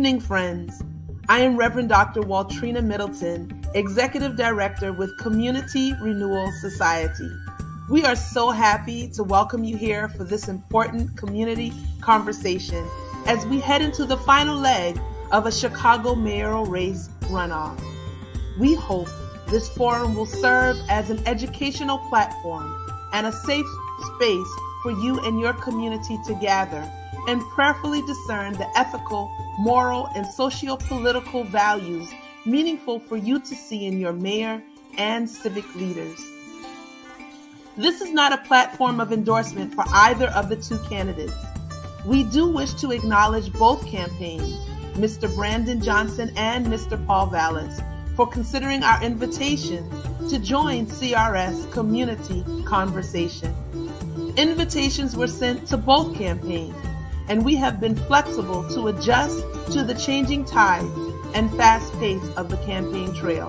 evening, friends. I am Reverend Dr. Waltrina Middleton, Executive Director with Community Renewal Society. We are so happy to welcome you here for this important community conversation as we head into the final leg of a Chicago mayoral race runoff. We hope this forum will serve as an educational platform and a safe space for you and your community to gather and prayerfully discern the ethical, moral, and socio-political values meaningful for you to see in your mayor and civic leaders. This is not a platform of endorsement for either of the two candidates. We do wish to acknowledge both campaigns, Mr. Brandon Johnson and Mr. Paul Vallas, for considering our invitation to join CRS Community Conversation. Invitations were sent to both campaigns, and we have been flexible to adjust to the changing tides and fast pace of the campaign trail.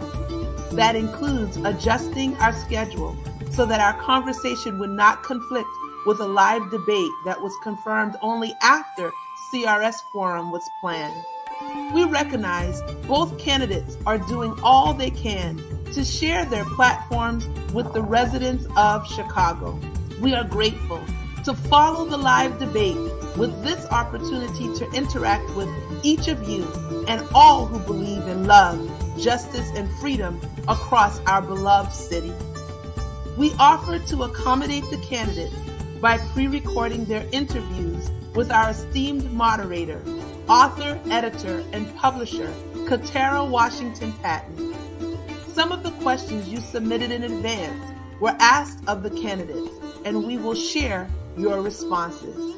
That includes adjusting our schedule so that our conversation would not conflict with a live debate that was confirmed only after CRS Forum was planned. We recognize both candidates are doing all they can to share their platforms with the residents of Chicago. We are grateful to follow the live debate with this opportunity to interact with each of you and all who believe in love, justice, and freedom across our beloved city. We offer to accommodate the candidates by pre recording their interviews with our esteemed moderator, author, editor, and publisher, Katara Washington Patton. Some of the questions you submitted in advance were asked of the candidates, and we will share your responses.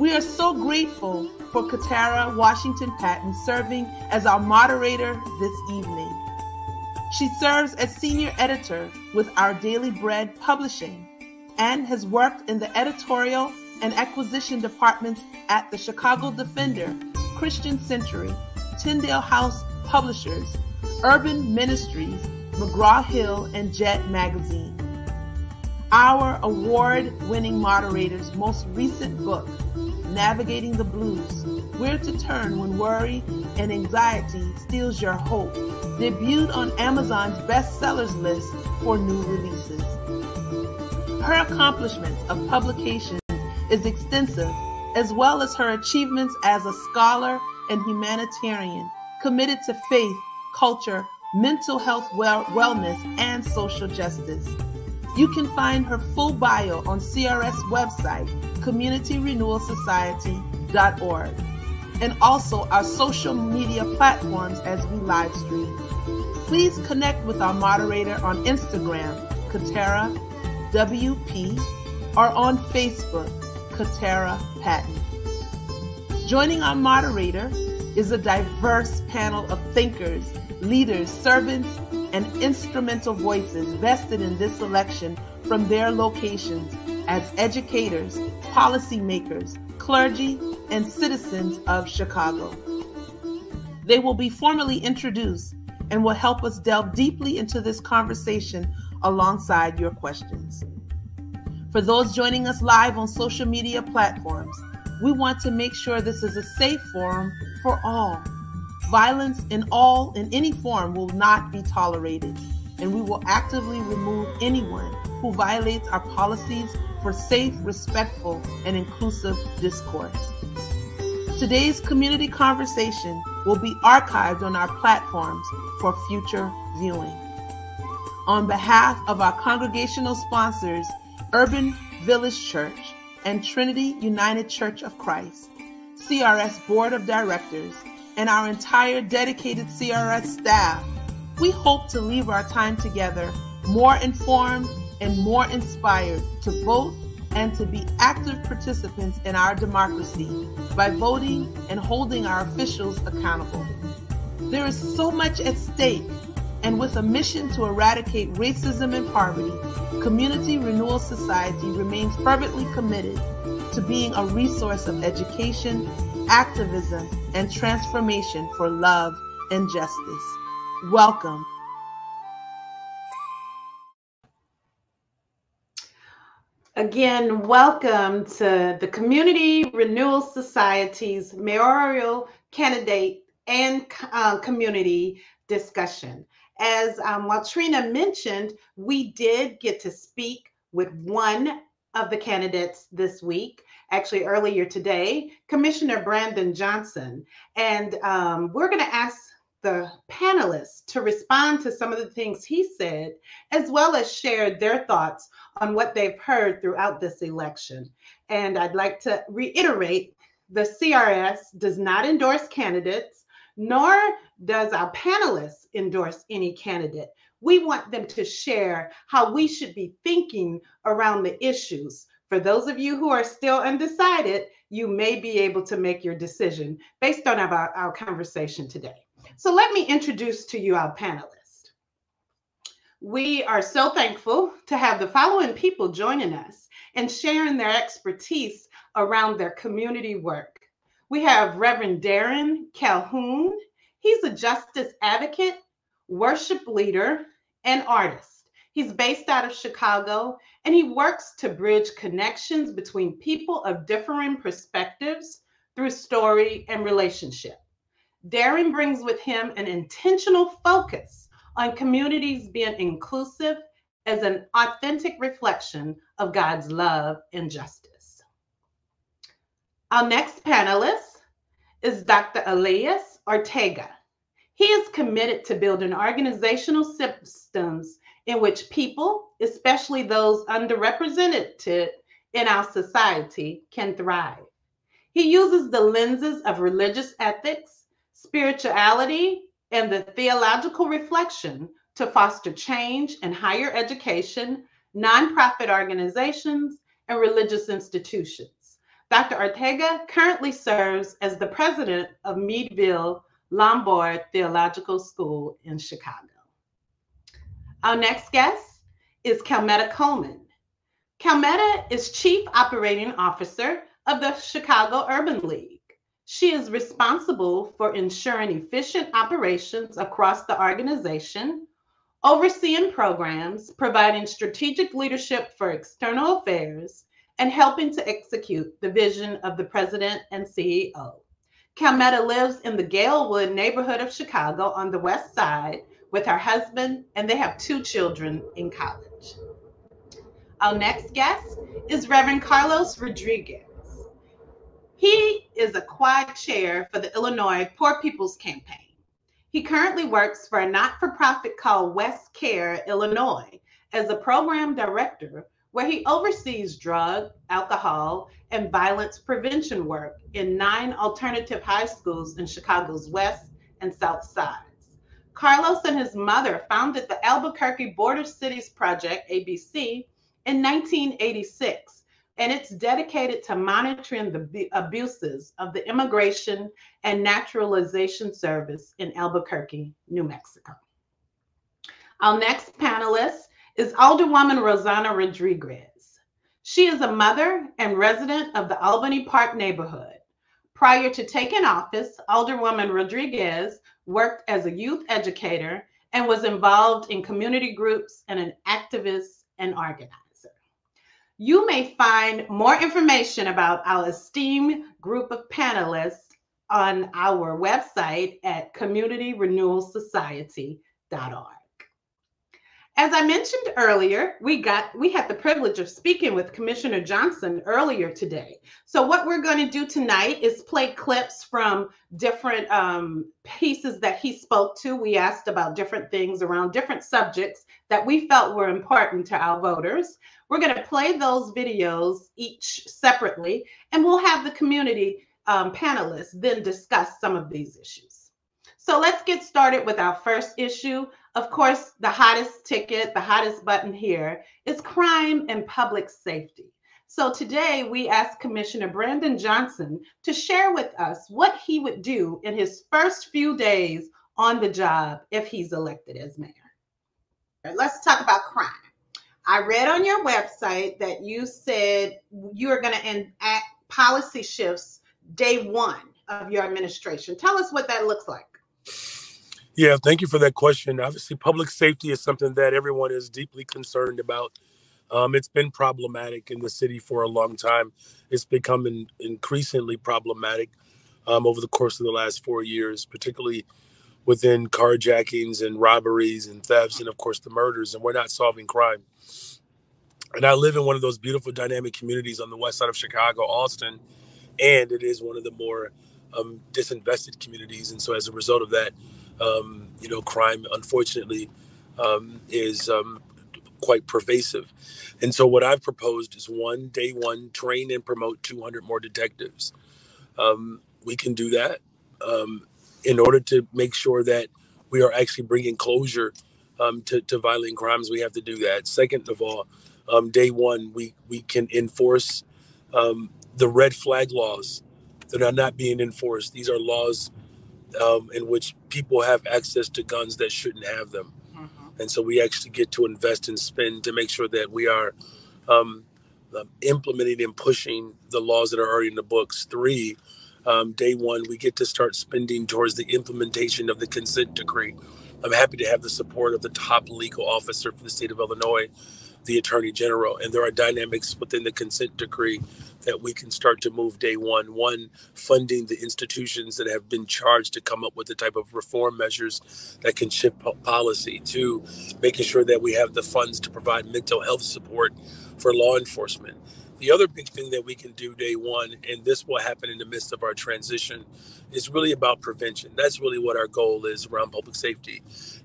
We are so grateful for Katara Washington Patton serving as our moderator this evening. She serves as senior editor with Our Daily Bread Publishing and has worked in the editorial and acquisition departments at the Chicago Defender, Christian Century, Tyndale House Publishers, Urban Ministries, McGraw Hill, and Jet Magazine. Our award winning moderator's most recent book, Navigating the Blues Where to Turn When Worry and Anxiety Steals Your Hope, debuted on Amazon's bestsellers list for new releases. Her accomplishments of publication is extensive, as well as her achievements as a scholar and humanitarian committed to faith, culture, mental health, well- wellness, and social justice. You can find her full bio on CRS website, communityrenewalsociety.org, and also our social media platforms as we live stream. Please connect with our moderator on Instagram, Katara WP, or on Facebook, Katara Patton. Joining our moderator is a diverse panel of thinkers, leaders, servants, and instrumental voices vested in this election from their locations as educators, policymakers, clergy, and citizens of Chicago. They will be formally introduced and will help us delve deeply into this conversation alongside your questions. For those joining us live on social media platforms, we want to make sure this is a safe forum for all. Violence in all in any form will not be tolerated, and we will actively remove anyone who violates our policies for safe, respectful, and inclusive discourse. Today's community conversation will be archived on our platforms for future viewing. On behalf of our congregational sponsors, Urban Village Church and Trinity United Church of Christ, CRS Board of Directors, and our entire dedicated CRS staff, we hope to leave our time together more informed and more inspired to vote and to be active participants in our democracy by voting and holding our officials accountable. There is so much at stake, and with a mission to eradicate racism and poverty, Community Renewal Society remains fervently committed to being a resource of education, activism, and transformation for love and justice. Welcome. Again, welcome to the Community Renewal Society's mayoral candidate and uh, community discussion. As um, Waltrina mentioned, we did get to speak with one of the candidates this week, actually earlier today, Commissioner Brandon Johnson. And um, we're going to ask the panelists to respond to some of the things he said, as well as share their thoughts on what they've heard throughout this election. And I'd like to reiterate the CRS does not endorse candidates, nor does our panelists endorse any candidate. We want them to share how we should be thinking around the issues. For those of you who are still undecided, you may be able to make your decision based on our, our conversation today. So let me introduce to you our panelists. We are so thankful to have the following people joining us and sharing their expertise around their community work. We have Reverend Darren Calhoun. He's a justice advocate, worship leader, and artist. He's based out of Chicago and he works to bridge connections between people of differing perspectives through story and relationship. Darren brings with him an intentional focus on communities being inclusive as an authentic reflection of God's love and justice. Our next panelist is Dr. Elias Ortega. He is committed to building organizational systems in which people, especially those underrepresented in our society, can thrive. He uses the lenses of religious ethics spirituality, and the theological reflection to foster change in higher education, nonprofit organizations, and religious institutions. Dr. Ortega currently serves as the president of Meadville Lombard Theological School in Chicago. Our next guest is Calmetta Coleman. Calmetta is Chief Operating Officer of the Chicago Urban League. She is responsible for ensuring efficient operations across the organization, overseeing programs, providing strategic leadership for external affairs, and helping to execute the vision of the president and CEO. Calmetta lives in the Galewood neighborhood of Chicago on the west side with her husband, and they have two children in college. Our next guest is Reverend Carlos Rodriguez. He is a quad chair for the Illinois Poor People's Campaign. He currently works for a not for profit called WestCare Illinois as a program director, where he oversees drug, alcohol, and violence prevention work in nine alternative high schools in Chicago's West and South Sides. Carlos and his mother founded the Albuquerque Border Cities Project, ABC, in 1986 and it's dedicated to monitoring the abuses of the Immigration and Naturalization Service in Albuquerque, New Mexico. Our next panelist is Alderwoman Rossana Rodriguez. She is a mother and resident of the Albany Park neighborhood. Prior to taking office, Alderwoman Rodriguez worked as a youth educator and was involved in community groups and an activist and organizer. You may find more information about our esteemed group of panelists on our website at communityrenewalsociety.org. As I mentioned earlier, we got we had the privilege of speaking with Commissioner Johnson earlier today. So what we're going to do tonight is play clips from different um, pieces that he spoke to. We asked about different things around different subjects that we felt were important to our voters. We're going to play those videos each separately, and we'll have the community um, panelists then discuss some of these issues. So let's get started with our first issue. Of course, the hottest ticket, the hottest button here is crime and public safety. So today we asked Commissioner Brandon Johnson to share with us what he would do in his first few days on the job if he's elected as mayor. Let's talk about crime. I read on your website that you said you are going to enact policy shifts day one of your administration. Tell us what that looks like. Yeah, thank you for that question. Obviously, public safety is something that everyone is deeply concerned about. Um, it's been problematic in the city for a long time. It's becoming increasingly problematic. um, over the course of the last four years, particularly within carjackings and robberies and thefts, and of course the murders. And we're not solving crime. And I live in one of those beautiful, dynamic communities on the west side of Chicago, Austin, and it is one of the more um, disinvested communities. And so, as a result of that, um, you know, crime unfortunately um, is um, quite pervasive. And so, what I've proposed is one day one train and promote 200 more detectives. Um, we can do that um, in order to make sure that we are actually bringing closure um, to, to, violent crimes. We have to do that. Second of all, day one, we we can enforce the red flag laws that are not being enforced. These are laws in which people have access to guns that shouldn't have them and so we actually get to invest and spend to make sure that we are um, uh, implementing and pushing the laws that are already in the books. Three, um, day one, we get to start spending towards the implementation of the consent decree. I'm happy to have the support of the top legal officer for the state of Illinois, the Attorney General, and there are dynamics within the consent decree that we can start to move day one. One, funding the institutions that have been charged to come up with the type of reform measures that can shift policy. Two, making sure that we have the funds to provide mental health support for law enforcement. The other big thing that we can do day one, and this will happen in the midst of our transition, is really about prevention. That's really what our goal is around public safety.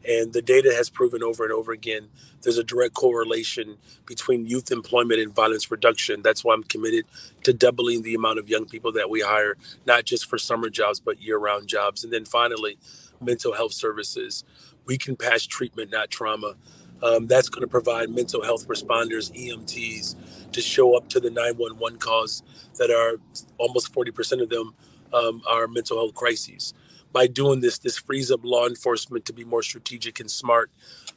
And the data has proven over and over again there's a direct correlation between youth employment and violence reduction. That's why I'm committed to doubling the amount of young people that we hire, not just for summer jobs, but year round jobs. And then finally, mental health services. We can pass treatment, not trauma. Um, that's going to provide mental health responders, EMTs, to show up to the 911 calls that are almost 40% of them um, are mental health crises. By doing this, this frees up law enforcement to be more strategic and smart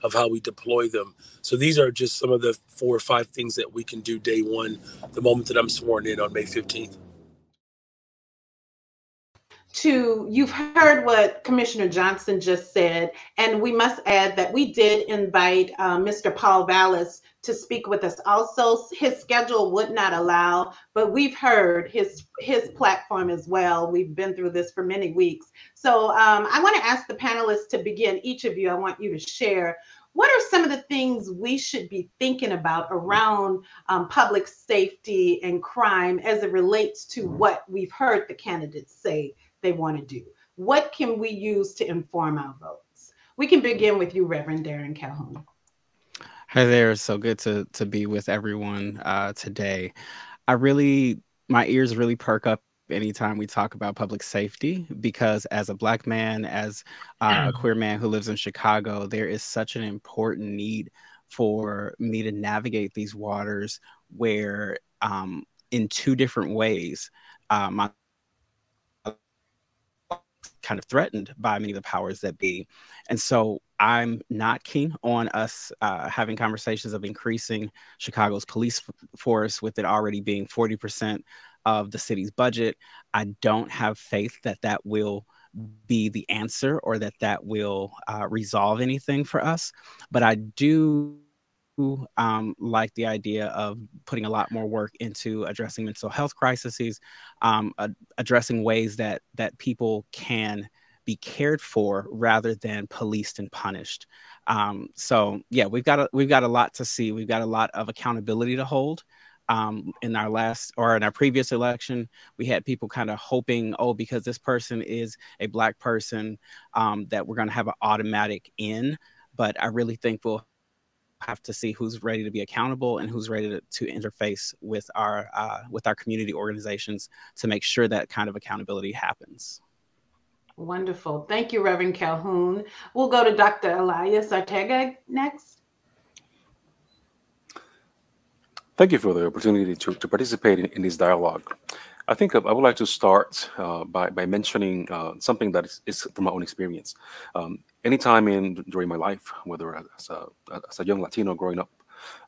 of how we deploy them. So these are just some of the four or five things that we can do day one, the moment that I'm sworn in on May 15th to you've heard what Commissioner Johnson just said, and we must add that we did invite uh, Mr. Paul Vallas to speak with us. Also, his schedule would not allow, but we've heard his his platform as well. We've been through this for many weeks. So um, I want to ask the panelists to begin. Each of you, I want you to share what are some of the things we should be thinking about around um, public safety and crime as it relates to what we've heard the candidates say they want to do? What can we use to inform our votes? We can begin with you, Reverend Darren Calhoun. Hi there. So good to to be with everyone uh, today. I really, my ears really perk up anytime we talk about public safety because as a black man as uh, a queer man who lives in chicago there is such an important need for me to navigate these waters where um, in two different ways uh, my kind of threatened by many of the powers that be. And so I'm not keen on us uh, having conversations of increasing Chicago's police force with it already being 40% of the city's budget. I don't have faith that that will be the answer or that that will uh, resolve anything for us. But I do um, like the idea of putting a lot more work into addressing mental health crises, um, addressing ways that that people can be cared for rather than policed and punished. Um, so yeah, we've got a, we've got a lot to see. We've got a lot of accountability to hold. Um, in our last or in our previous election, we had people kind of hoping, oh, because this person is a black person, um, that we're going to have an automatic in. But I really think we'll have to see who's ready to be accountable and who's ready to, to interface with our uh, with our community organizations to make sure that kind of accountability happens. Wonderful. Thank you, Reverend Calhoun. We'll go to Dr. Elias Ortega next. Thank you for the opportunity to, to participate in, in this dialogue. I think I would like to start uh, by, by mentioning uh, something that is, is, from my own experience. Um, anytime in during my life, whether as a, as a young Latino growing up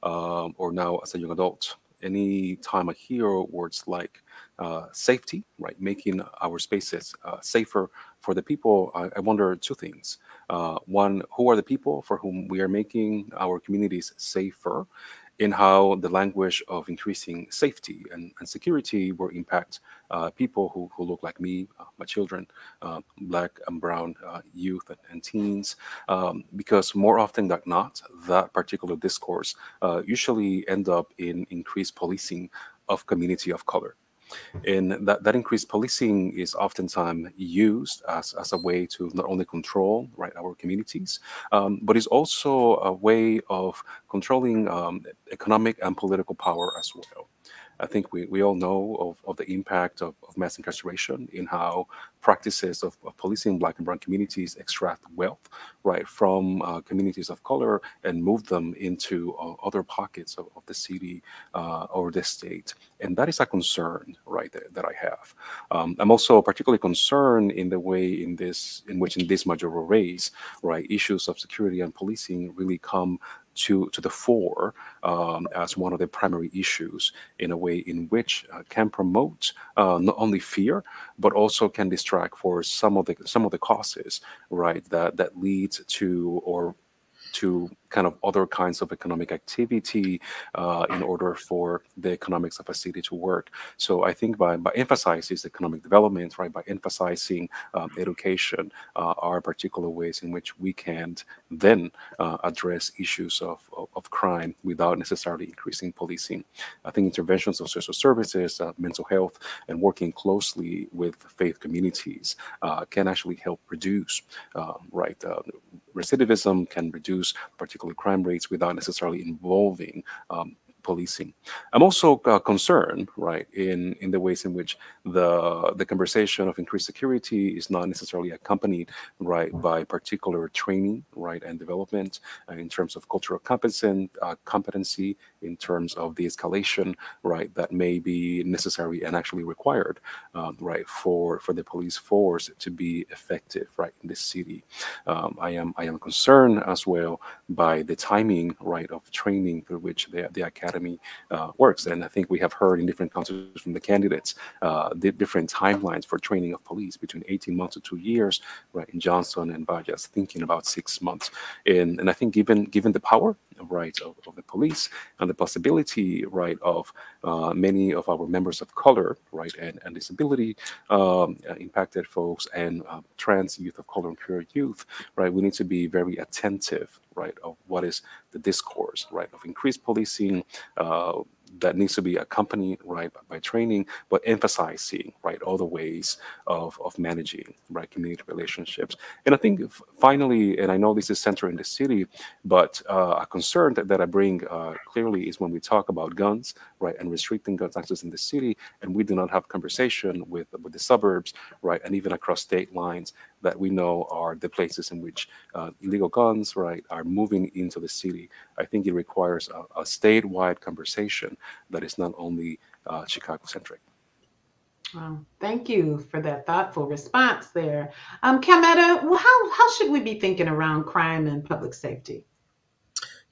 um, or now as a young adult, any time I hear words like uh, safety, right, making our spaces uh, safer for the people, I, I wonder two things. Uh, one, who are the people for whom we are making our communities safer? In how the language of increasing safety and, and security will impact uh, people who, who look like me, uh, my children, uh, black and brown uh, youth and, and teens, um, because more often than not, that particular discourse uh, usually end up in increased policing of community of color. And that, that increased policing is oftentimes used as, as a way to not only control right our communities, um, but is also a way of controlling um, economic and political power as well. I think we, we all know of, of the impact of, of mass incarceration in how practices of, of, policing black and brown communities extract wealth right from uh, communities of color and move them into uh, other pockets of, of the city uh, or the state. And that is a concern right that, that i have. Um, i'm also particularly concerned in the way in this in which in this major race right issues of security and policing really come to, to the fore um, as one of the primary issues in a way in which uh, can promote uh, not only fear but also can distract for some of the some of the causes right that that leads to or to kind of other kinds of economic activity uh, in order for the economics of a city to work. So I think by, by emphasizing economic development, right, by emphasizing um, education uh, are particular ways in which we can then uh, address issues of, of, of, crime without necessarily increasing policing. I think interventions of social services, uh, mental health, and working closely with faith communities uh, can actually help reduce, uh, right, recidivism can reduce particular particular crime rates without necessarily involving um, policing. I'm also uh, concerned, right, in in the ways in which the the conversation of increased security is not necessarily accompanied, right, by particular training, right, and development uh, in terms of cultural competence, uh, competency, in terms of the escalation, right, that may be necessary and actually required, um, right, for for the police force to be effective, right, in this city. Um, I am I am concerned as well by the timing, right, of training through which the the academy uh, works. And I think we have heard in different countries from the candidates uh, the different timelines for training of police between 18 months to two years, right? In Johnson and Vallas thinking about six months. And, and I think given given the power right of, of the police and the possibility right of uh, many of our members of color right and, and disability um, impacted folks and uh, trans youth of color and queer youth right? We need to be very attentive right of what is the discourse right of increased policing uh, that needs to be accompanied right by, training but emphasizing right all the ways of, of managing right community relationships. And i think finally and i know this is centered in the city but uh, a concern that, that i bring uh, clearly is when we talk about guns right and restricting guns access in the city and we do not have conversation with with the suburbs right and even across state lines that we know are the places in which uh, illegal guns, right, are moving into the city. I think it requires a, a statewide conversation that is not only uh, Chicago centric. Well, thank you for that thoughtful response there. Um, well, how, how should we be thinking around crime and public safety?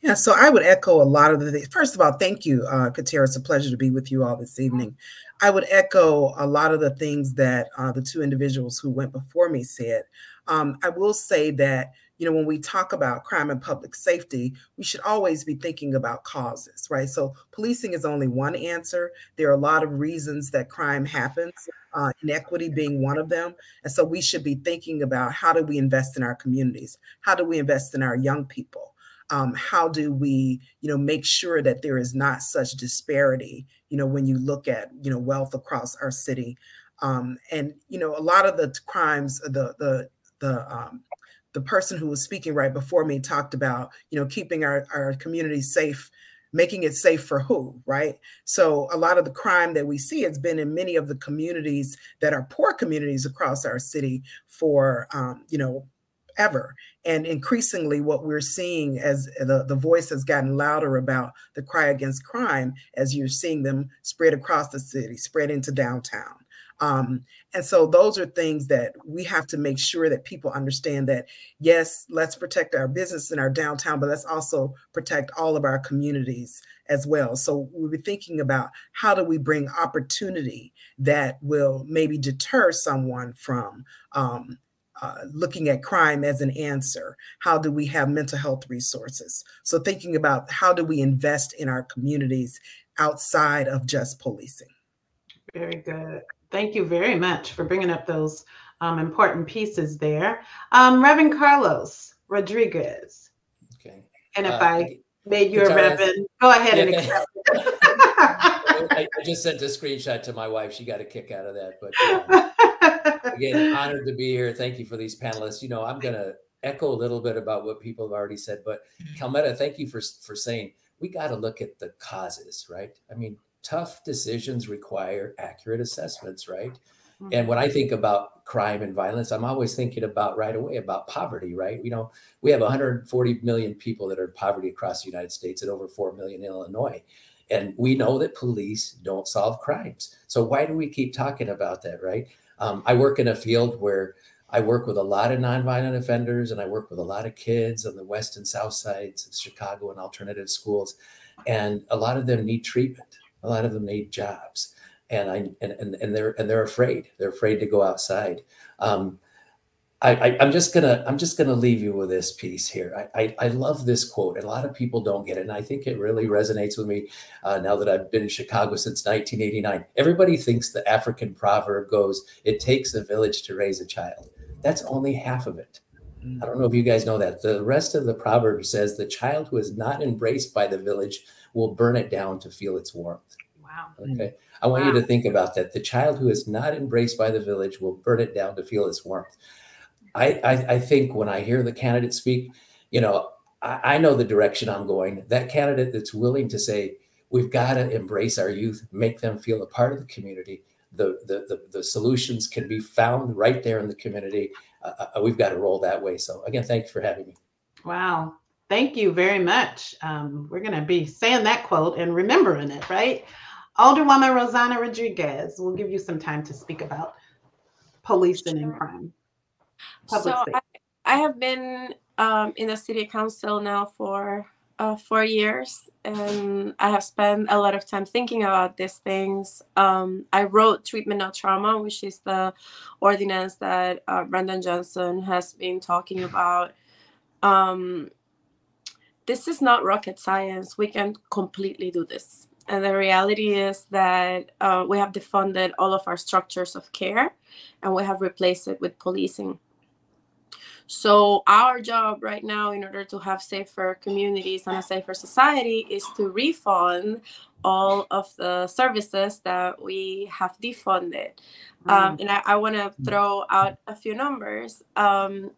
Yeah, so I would echo a lot of the things. First of all, thank you, uh, Katara. It's a pleasure to be with you all this evening. I would echo a lot of the things that uh, the two individuals who went before me said. Um, I will say that, you know, when we talk about crime and public safety, we should always be thinking about causes, right? So policing is only one answer. There are a lot of reasons that crime happens, uh, inequity being one of them. And so we should be thinking about how do we invest in our communities? How do we invest in our young people? Um, how do we, you know, make sure that there is not such disparity, you know, when you look at, you know, wealth across our city. Um, and, you know, a lot of the crimes, the, the, the um, the person who was speaking right before me talked about you know keeping our, our community safe making it safe for who right so a lot of the crime that we see has been in many of the communities that are poor communities across our city for um, you know ever and increasingly what we're seeing as the, the voice has gotten louder about the cry against crime as you're seeing them spread across the city spread into downtown um, and so those are things that we have to make sure that people understand that, yes, let's protect our business in our downtown, but let's also protect all of our communities as well. So we'll be thinking about how do we bring opportunity that will maybe deter someone from um, uh, looking at crime as an answer. How do we have mental health resources? So thinking about how do we invest in our communities outside of just policing. Very good. Thank you very much for bringing up those um, important pieces there. Um, Reverend Carlos Rodriguez. Okay. And if uh, I made you a Reverend, go ahead yeah, and accept it. I, I, just sent a screenshot to my wife. She got a kick out of that. But uh, again, honored to be here. Thank you for these panelists. You know, I'm going to echo a little bit about what people have already said. But Calmetta, thank you for for saying we got to look at the causes, right? I mean, tough decisions require accurate assessments, right? Mm-hmm. And when I think about crime and violence, I'm always thinking about right away about poverty, right? You know, we have 140 million people that are in poverty across the United States and over 4 million in Illinois. And we know that police don't solve crimes. So why do we keep talking about that, right? Um, I work in a field where I work with a lot of nonviolent offenders and I work with a lot of kids on the west and south sides of Chicago and alternative schools. And a lot of them need treatment. A lot of them need jobs. And I and, and, and they're and they're afraid. They're afraid to go outside. Um, I, am just gonna I'm just gonna leave you with this piece here. I, I, I love this quote, and a lot of people don't get it, and I think it really resonates with me uh, now that I've been in Chicago since 1989. Everybody thinks the African proverb goes, "It takes a village to raise a child." That's only half of it. I don't know if you guys know that. The rest of the proverb says, "The child who is not embraced by the village will burn it down to feel its warmth." Wow. Okay. I want wow. you to think about that. The child who is not embraced by the village will burn it down to feel its warmth. I, I, I think when I hear the candidate speak, you know, I, I know the direction I'm going. That candidate that's willing to say, we've got to embrace our youth, make them feel a part of the community. The, the, the, the solutions can be found right there in the community. Uh, uh, we've got to roll that way. So again, thank you for having me. Wow. Thank you very much. Um, we're going to be saying that quote and remembering it, right? Alderwoman Rossana Rodriguez, we'll give you some time to speak about policing and crime so I, I, have been um, in the city council now for uh, four years, and I have spent a lot of time thinking about these things. Um, I wrote Treatment Not Trauma, which is the ordinance that uh, Brandon Johnson has been talking about. Um, this is not rocket science. We can completely do this. And the reality is that uh, we have defunded all of our structures of care and we have replaced it with policing. So our job right now, in order to have safer communities and a safer society, is to refund all of the services that we have defunded. Um, mm. and I, I want to throw out a few numbers. Um,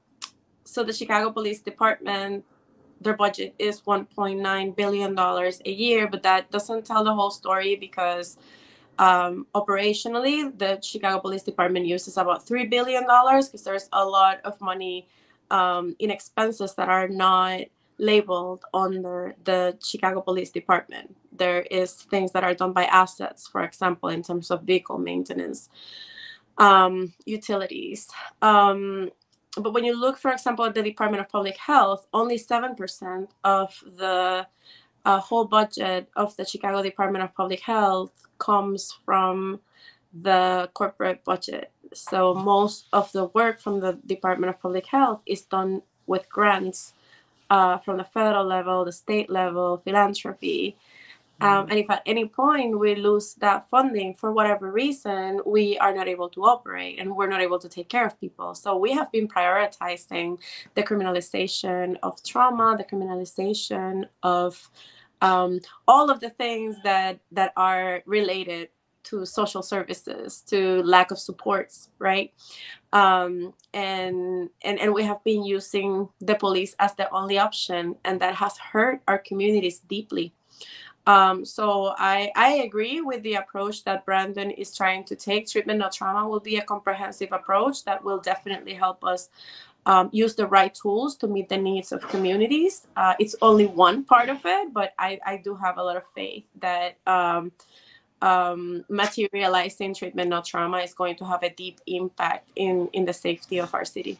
so the Chicago Police Department, their budget is 1.9 billion dollars a year, but that doesn't tell the whole story because um, operationally, the Chicago Police Department uses about $3 billion because there's a lot of money um, in expenses that are not labeled under the Chicago Police Department. There is things that are done by assets, for example, in terms of vehicle maintenance, um, utilities. Um, but when you look, for example, at the Department of Public Health, only 7% of the uh, whole budget of the Chicago Department of Public Health comes from the corporate budget. So most of the work from the Department of Public Health is done with grants uh, from the federal level, the state level, philanthropy. Um, and if at any point we lose that funding for whatever reason, we are not able to operate and we're not able to take care of people. So we have been prioritizing the criminalization of trauma, the criminalization of um, all of the things that that are related to social services, to lack of supports, right? Um, and and and we have been using the police as the only option, and that has hurt our communities deeply. Um, so I, I agree with the approach that Brandon is trying to take. Treatment not trauma will be a comprehensive approach that will definitely help us um, use the right tools to meet the needs of communities. Uh, it's only one part of it, but I, I do have a lot of faith that um, um, materializing treatment not trauma is going to have a deep impact in in the safety of our city.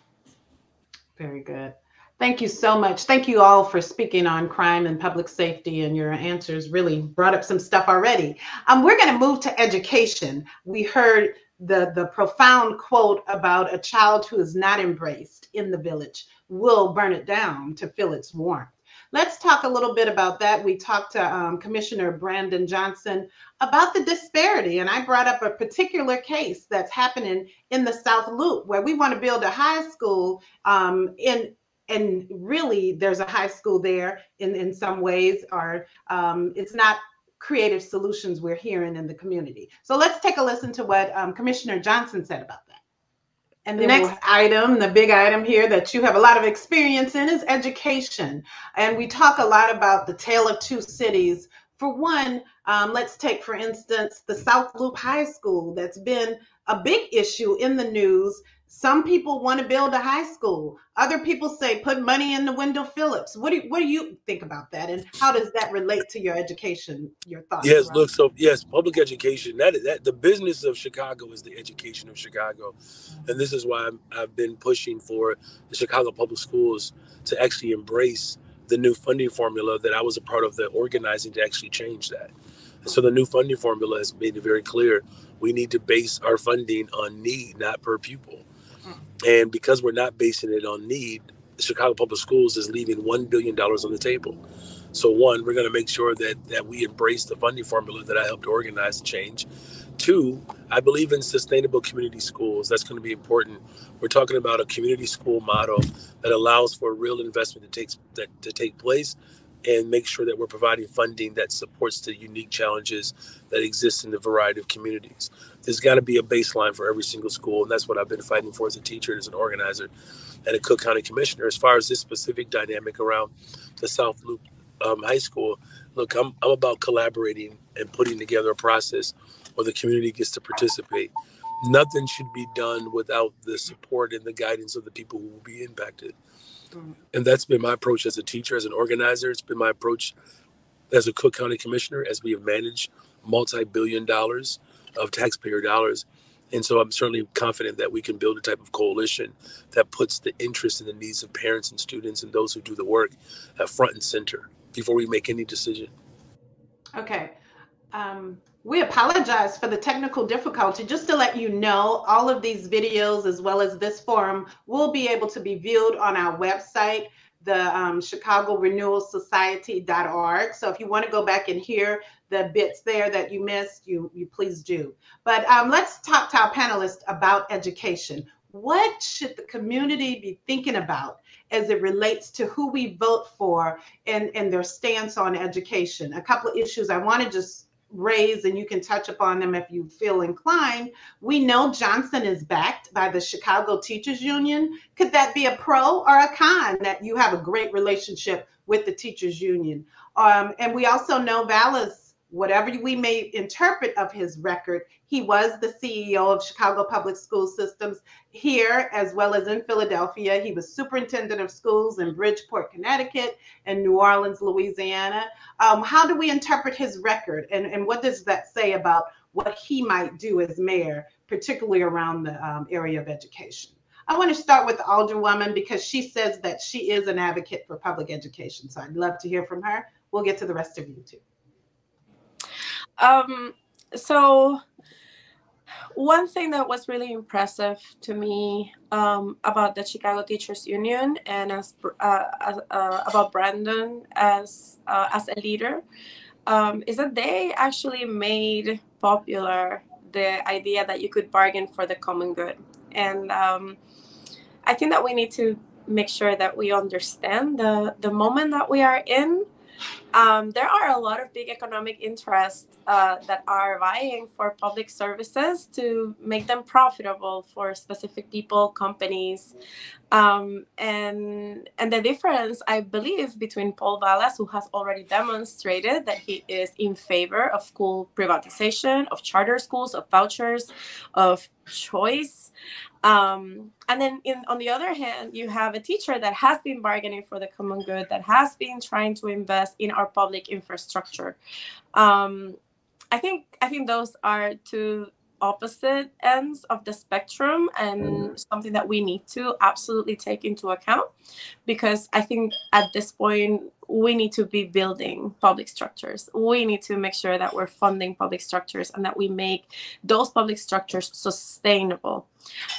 Very good. Thank you so much. Thank you all for speaking on crime and public safety and your answers really brought up some stuff already. Um, we're going to move to education. We heard the, the profound quote about a child who is not embraced in the village will burn it down to feel its warmth. Let's talk a little bit about that. We talked to um, Commissioner Brandon Johnson about the disparity, and I brought up a particular case that's happening in the South Loop where we want to build a high school um, in and really there's a high school there in, in some ways, or um, it's not creative solutions we're hearing in the community. So let's take a listen to what um, Commissioner Johnson said about that. And the next we'll... item, the big item here that you have a lot of experience in is education. And we talk a lot about the tale of two cities. For one, um, let's take, for instance, the South Loop High School that's been a big issue in the news some people want to build a high school. Other people say put money in the Wendell Phillips. What do you, what do you think about that, and how does that relate to your education? Your thoughts? Yes, look. So yes, public education. That is that the business of Chicago is the education of Chicago, and this is why i have been pushing for the Chicago Public Schools to actually embrace the new funding formula that I was a part of the organizing to actually change that. And so the new funding formula has made it very clear we need to base our funding on need, not per pupil. And because we're not basing it on need, Chicago Public Schools is leaving $1 billion on the table. So, one, we're going to make sure that, that we embrace the funding formula that I helped organize and change. Two, I believe in sustainable community schools. That's going to be important. We're talking about a community school model that allows for real investment to take, that, to take place and make sure that we're providing funding that supports the unique challenges that exist in the variety of communities there's got to be a baseline for every single school, and that's what I've been fighting for as a teacher, and as an organizer, and a Cook County commissioner. As far as this specific dynamic around the South Loop um, High School, look, I'm I'm about collaborating and putting together a process where the community gets to participate. Nothing should be done without the support and the guidance of the people who will be impacted. And that's been my approach as a teacher, as an organizer. It's been my approach as a Cook County commissioner, as we have managed multi-billion dollars of taxpayer dollars. And so I'm certainly confident that we can build a type of coalition that puts the interest and the needs of parents and students and those who do the work at front and center before we make any decision. Okay. Um, we apologize for the technical difficulty. Just to let you know, all of these videos, as well as this forum, will be able to be viewed on our website the um, Chicago Renewal Society.org. So if you want to go back and hear the bits there that you missed, you, you please do. But um, let's talk to our panelists about education. What should the community be thinking about as it relates to who we vote for and, and their stance on education? A couple of issues I want to just raise and you can touch upon them if you feel inclined. We know Johnson is backed by the Chicago Teachers Union. Could that be a pro or a con that you have a great relationship with the Teachers Union? Um, and we also know Vallas whatever we may interpret of his record, he was the CEO of Chicago Public School Systems here as well as in Philadelphia. He was superintendent of schools in Bridgeport, Connecticut, and New Orleans, Louisiana. Um, how do we interpret his record, and, and what does that say about what he might do as mayor, particularly around the um, area of education? I want to start with Alderwoman because she says that she is an advocate for public education. So I'd love to hear from her. We'll get to the rest of you too. Um, so one thing that was really impressive to me um, about the Chicago Teachers Union and as, uh, uh, about Brandon as uh, as a leader um, is that they actually made popular the idea that you could bargain for the common good, and um, I think that we need to make sure that we understand the the moment that we are in um, there are a lot of big economic interests uh, that are vying for public services to make them profitable for specific people, companies, um, and and the difference, I believe, between Paul Vallas, who has already demonstrated that he is in favor of school privatization, of charter schools, of vouchers, of choice, um, and then in, on the other hand, you have a teacher that has been bargaining for the common good, that has been trying to invest in our public infrastructure. Um, I think I think those are two opposite ends of the spectrum and something that we need to absolutely take into account because I think at this point we need to be building public structures. We need to make sure that we're funding public structures and that we make those public structures sustainable.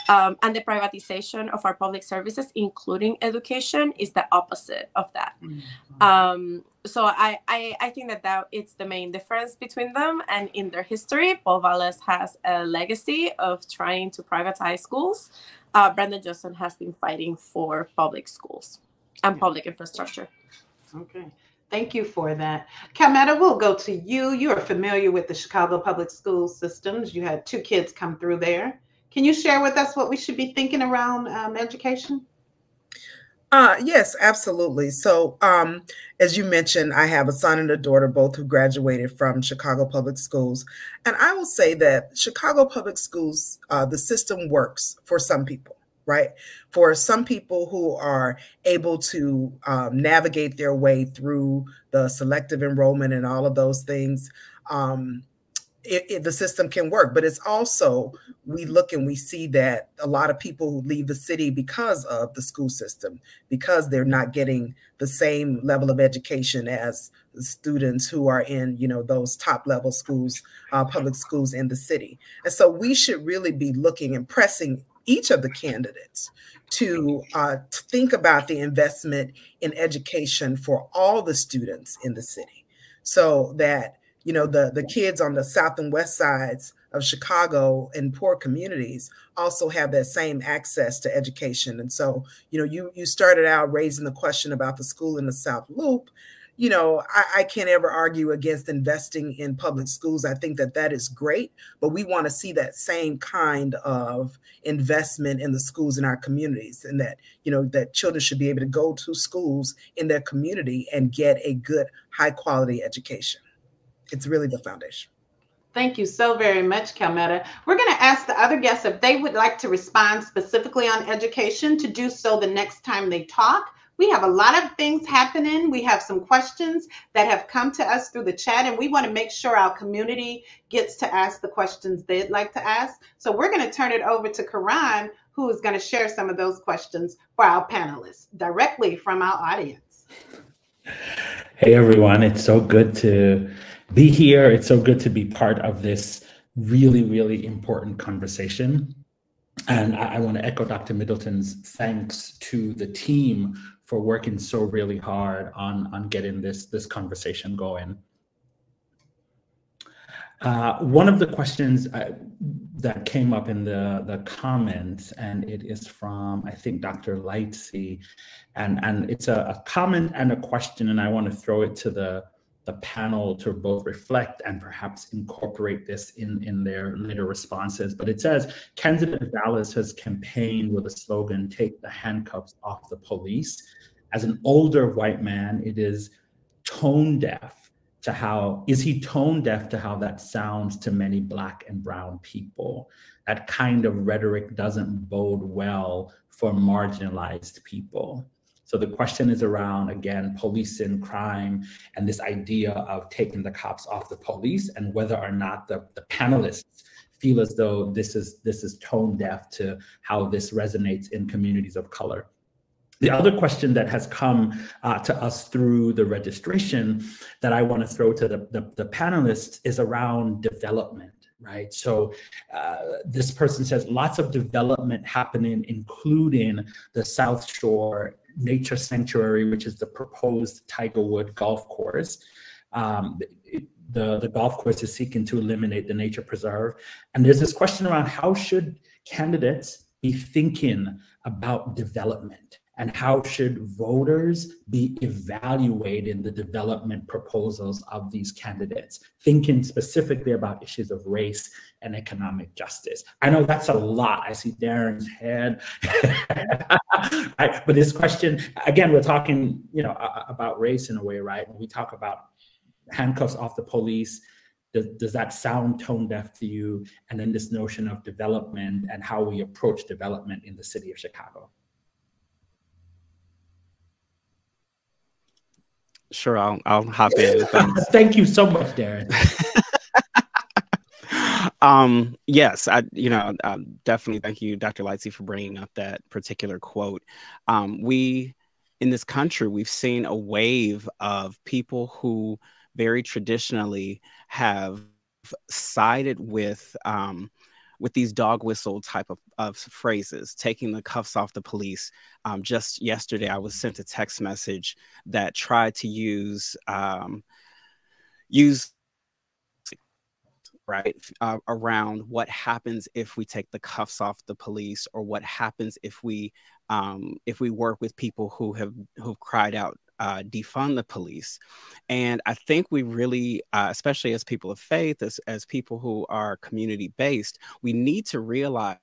Um, and the privatization of our public services, including education, is the opposite of that. Mm-hmm. Um, so I, I, I think that that it's the main difference between them. And in their history, Paul Vallas has a legacy of trying to privatize schools. Uh, Brandon Johnson has been fighting for public schools and public infrastructure. Okay. Thank you for that. Calmetta, we'll go to you. You are familiar with the Chicago public school systems. You had two kids come through there. Can you share with us what we should be thinking around um, education? Uh, yes, absolutely. So, um, as you mentioned, I have a son and a daughter, both who graduated from Chicago Public Schools. And I will say that Chicago Public Schools, uh, the system works for some people right? For some people who are able to um, navigate their way through the selective enrollment and all of those things, um, it, it, the system can work. But it's also, we look and we see that a lot of people leave the city because of the school system, because they're not getting the same level of education as students who are in, you know, those top level schools, uh, public schools in the city. And so we should really be looking and pressing each of the candidates to, uh, think about the investment in education for all the students in the city. So that you know the the kids on the south and west sides of chicago and poor communities also have that same access to education. And so you know you you started out raising the question about the school in the south loop you know, I, I, can't ever argue against investing in public schools. I think that that is great, but we want to see that same kind of investment in the schools in our communities, and that you know that children should be able to go to schools in their community and get a good, high quality education. It's really the foundation. Thank you so very much, Calmetta. We're going to ask the other guests if they would like to respond specifically on education to do so the next time they talk. We have a lot of things happening. We have some questions that have come to us through the chat, and we want to make sure our community gets to ask the questions they'd like to ask. So we're going to turn it over to Karan, who is going to share some of those questions for our panelists directly from our audience. Hey, everyone. It's so good to be here. It's so good to be part of this really, really important conversation. And I, I want to echo Dr. Middleton's thanks to the team for working so really hard on on getting this this conversation going. Uh, one of the questions I, uh, that came up in the the comments, and it is from I think Dr. Lightsey, and and it's a, a comment and a question, and I want to throw it to the the panel to both reflect and perhaps incorporate this in, in their later responses. But it says, candidate Vallas has campaigned with a slogan, take the handcuffs off the police. As an older white man, it is tone deaf to how, is he tone deaf to how that sounds to many black and brown people? That kind of rhetoric doesn't bode well for marginalized people. So the question is around, again, policing, crime and this idea of taking the cops off the police and whether or not the, the panelists feel as though this is this is tone deaf to how this resonates in communities of color. The other question that has come uh, to us through the registration that I want to throw to the, the, the panelists is around development right? So uh, this person says lots of development happening, including the South Shore Nature Sanctuary, which is the proposed Tigerwood golf course. Um, the, the golf course is seeking to eliminate the nature preserve. And there's this question around how should candidates be thinking about development? And how should voters be evaluating the development proposals of these candidates, thinking specifically about issues of race and economic justice. I know that's a lot. I see Darren's head. But this question, again, we're talking, you know, about race in a way, right? When we talk about handcuffs off the police, does, does that sound tone deaf to you? And then this notion of development and how we approach development in the city of Chicago. Sure, I'll I'll hop in. Thank you so much, Darren. um, yes, I you know um, definitely thank you, Dr. Lightsey, for bringing up that particular quote. Um, we in this country, we've seen a wave of people who very traditionally have sided with um, with these dog whistle type of, of phrases, taking the cuffs off the police. Um, just yesterday, I was sent a text message that tried to use um, use right uh, around what happens if we take the cuffs off the police or what happens if we um, if we work with people who have who've cried out uh, defund the police. And I think we really, uh, especially as people of faith, as, as people who are community based, we need to realize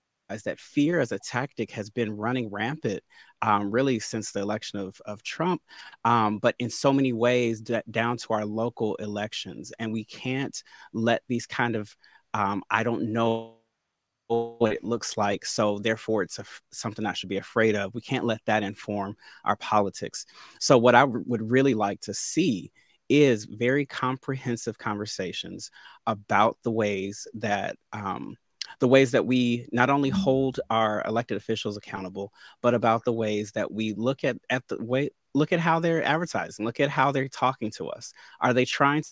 that fear as a tactic has been running rampant um, really since the election of, of Trump, um, but in so many ways d- down to our local elections. And we can't let these kind of, um, I don't know what it looks like. So therefore, it's a, something I should be afraid of. We can't let that inform our politics. So what I would really like to see is very comprehensive conversations about the ways that um, the ways that we not only hold our elected officials accountable, but about the ways that we look at at the way look at how they're advertising, look at how they're talking to us. Are they trying to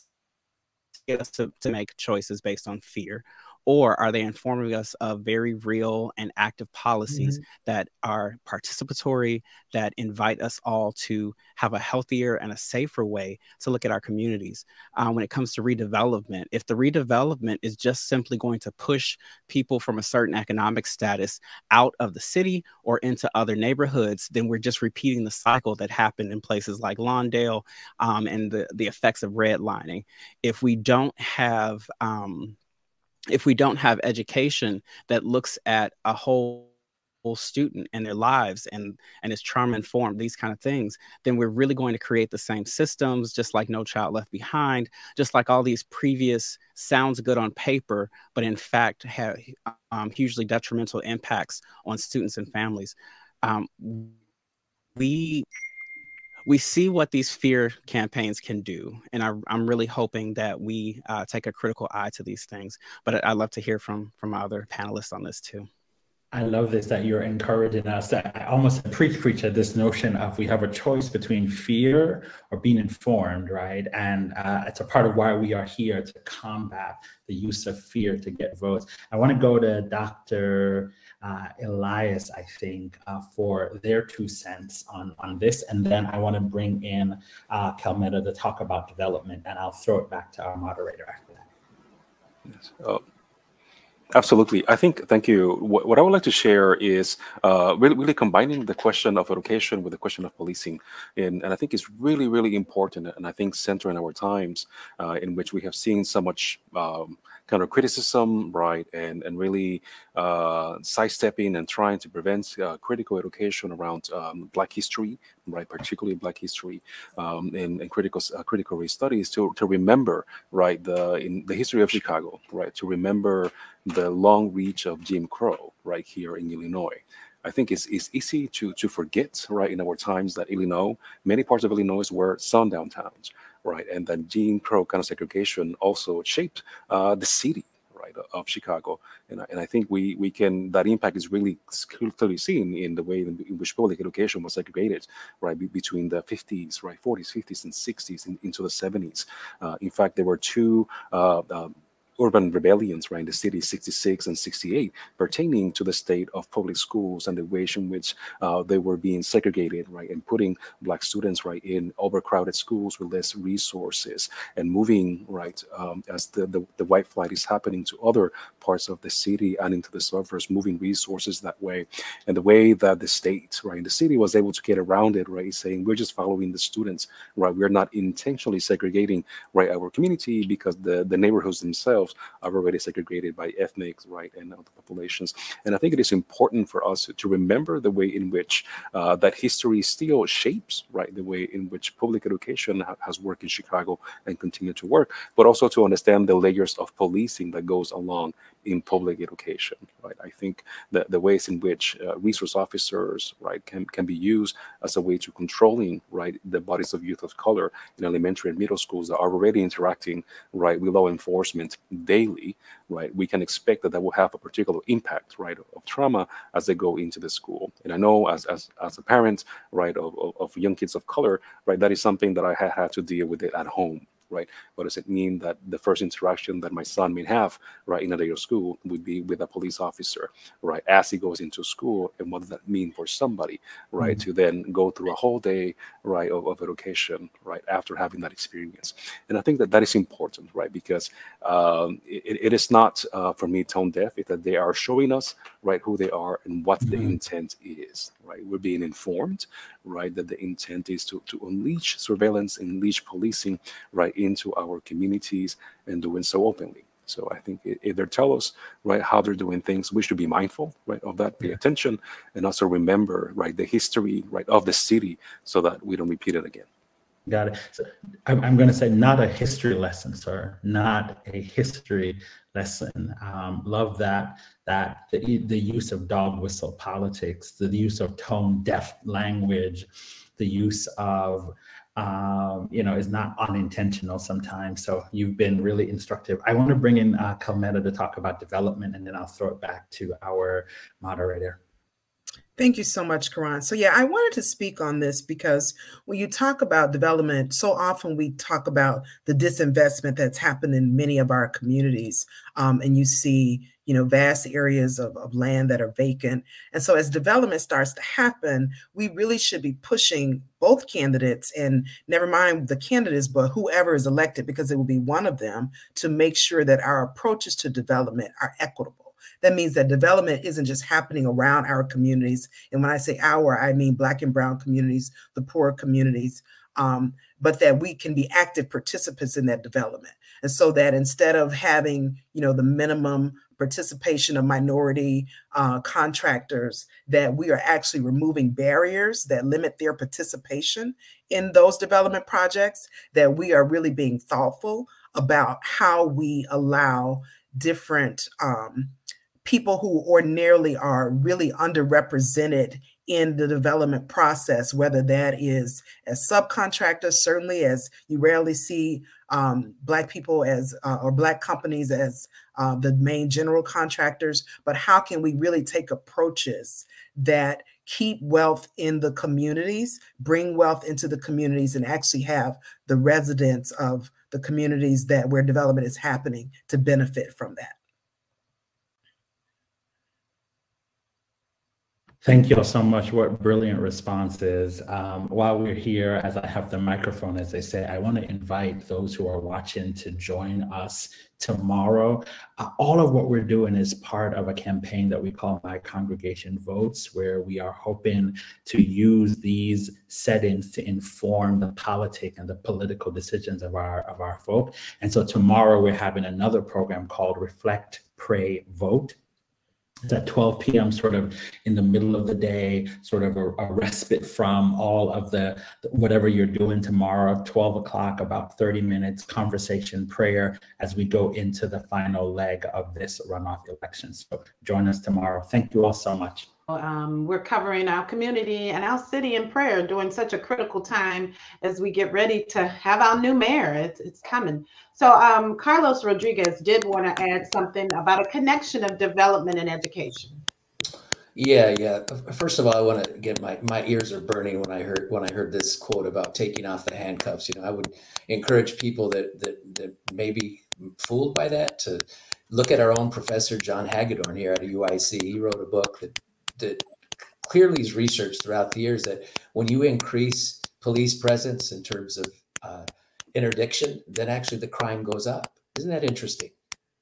get us to, to make choices based on fear or are they informing us of very real and active policies mm-hmm. that are participatory that invite us all to have a healthier and a safer way to look at our communities um, when it comes to redevelopment if the redevelopment is just simply going to push people from a certain economic status out of the city or into other neighborhoods then we're just repeating the cycle that happened in places like lawndale um, and the, the effects of redlining if we don't have um, if we don't have education that looks at a whole student and their lives and and is trauma informed these kind of things then we're really going to create the same systems just like no child left behind just like all these previous sounds good on paper but in fact have um, hugely detrimental impacts on students and families. Um, we we see what these fear campaigns can do. And I, am really hoping that we uh, take a critical eye to these things. But I'd love to hear from, from my other panelists on this too. I love this that you're encouraging us. I almost preach preach at this notion of we have a choice between fear or being informed, right? And uh, it's a part of why we are here to combat the use of fear to get votes. I want to go to Dr uh, Elias, I think, uh, for their two cents on, on this. And then I want to bring in uh, Calmetta to talk about development, and I'll throw it back to our moderator after that. Yes. Oh, absolutely. I think, thank you. What, what I would like to share is uh, really, really combining the question of education with the question of policing. And, and I think it's really, really important, and I think center in our times uh, in which we have seen so much. Um, kind of criticism, right, and and really uh, sidestepping and trying to prevent uh, critical education around um, Black history, right, particularly Black history, um, and, critical uh, critical race studies to to remember, right, the in the history of Chicago, right, to remember the long reach of Jim Crow, right here in Illinois. I think it's, it's easy to to forget, right, in our times that Illinois, many parts of Illinois were sundown towns, right? And then Jim Crow kind of segregation also shaped uh, the city, right, of Chicago. And, and I think we we can that impact is really clearly seen in the way in which public education was segregated, right, between the 50s, right, 40s, 50s, and 60s in, into the 70s. Uh, in fact, there were two. Uh, um, urban rebellions right in the city 66 and 68 pertaining to the state of public schools and the ways in which uh, they were being segregated right and putting black students right in overcrowded schools with less resources and moving right um, as the, the, the white flight is happening to other parts of the city and into the suburbs moving resources that way and the way that the state right in the city was able to get around it right saying we're just following the students right we're not intentionally segregating right our community because the the neighborhoods themselves themselves are already segregated by ethnic, right, and other populations. And I think it is important for us to remember the way in which uh, that history still shapes, right, the way in which public education ha has worked in Chicago and continue to work, but also to understand the layers of policing that goes along in public education, right? I think that the ways in which uh, resource officers, right, can, can be used as a way to controlling, right, the bodies of youth of color in elementary and middle schools that are already interacting, right, with law enforcement daily, right? We can expect that that will have a particular impact, right, of trauma as they go into the school. And I know as, as, as a parent, right, of, of, of young kids of color, right, that is something that I had had to deal with it at home, right? What does it mean that the first interaction that my son may have, right, in a day of school would be with a police officer, right, as he goes into school, and what does that mean for somebody, right, mm-hmm. to then go through a whole day, right, of, of, education, right, after having that experience. And I think that that is important, right, because um, it, it is not uh, for me tone deaf, it's that they are showing us, right, who they are and what mm-hmm. the intent is, right? We're being informed, right, that the intent is to, to unleash surveillance, and unleash policing, right, into our communities and doing so openly. So I think if they tell us right how they're doing things, we should be mindful right of that, pay attention, and also remember right the history right of the city so that we don't repeat it again. Got it. So I'm, I'm going to say not a history lesson, sir. Not a history lesson. Um, love that that the, the use of dog whistle politics, the use of tone deaf language, the use of um, you know, is not unintentional sometimes. So you've been really instructive. I want to bring in uh, to talk about development, and then I'll throw it back to our moderator. Thank you so much, Karan. So, yeah, I wanted to speak on this because when you talk about development, so often we talk about the disinvestment that's happened in many of our communities. Um, and you see, you know, vast areas of, of land that are vacant. And so, as development starts to happen, we really should be pushing both candidates and never mind the candidates, but whoever is elected, because it will be one of them, to make sure that our approaches to development are equitable that means that development isn't just happening around our communities. And when I say our, I mean Black and Brown communities, the poor communities, um, but that we can be active participants in that development. And so that instead of having, you know, the minimum participation of minority uh, contractors, that we are actually removing barriers that limit their participation in those development projects, that we are really being thoughtful about how we allow different um, people who ordinarily are really underrepresented in the development process, whether that is as subcontractors, certainly as you rarely see um, Black people as, uh, or Black companies as uh, the main general contractors, but how can we really take approaches that keep wealth in the communities, bring wealth into the communities, and actually have the residents of the communities that where development is happening to benefit from that. Thank you all so much. What brilliant responses. Um, while we're here, as I have the microphone, as they say, I want to invite those who are watching to join us tomorrow. Uh, all of what we're doing is part of a campaign that we call My Congregation Votes, where we are hoping to use these settings to inform the politic and the political decisions of our of our folk. And so tomorrow we're having another program called Reflect, Pray, Vote it's at 12 p.m., sort of in the middle of the day, sort of a, a, respite from all of the whatever you're doing tomorrow, 12 o'clock, about 30 minutes conversation, prayer as we go into the final leg of this runoff election. So join us tomorrow. Thank you all so much. Um, we're covering our community and our city in prayer during such a critical time as we get ready to have our new mayor. It's, it's coming. So um, Carlos Rodriguez did want to add something about a connection of development and education. Yeah, yeah. First of all, I want to get my my ears are burning when I heard when I heard this quote about taking off the handcuffs. You know, I would encourage people that that that may be fooled by that to look at our own professor John Hagedorn here at UIC. He wrote a book that that clearly is researched throughout the years that when you increase police presence in terms of uh, interdiction, then actually the crime goes up. Isn't that interesting?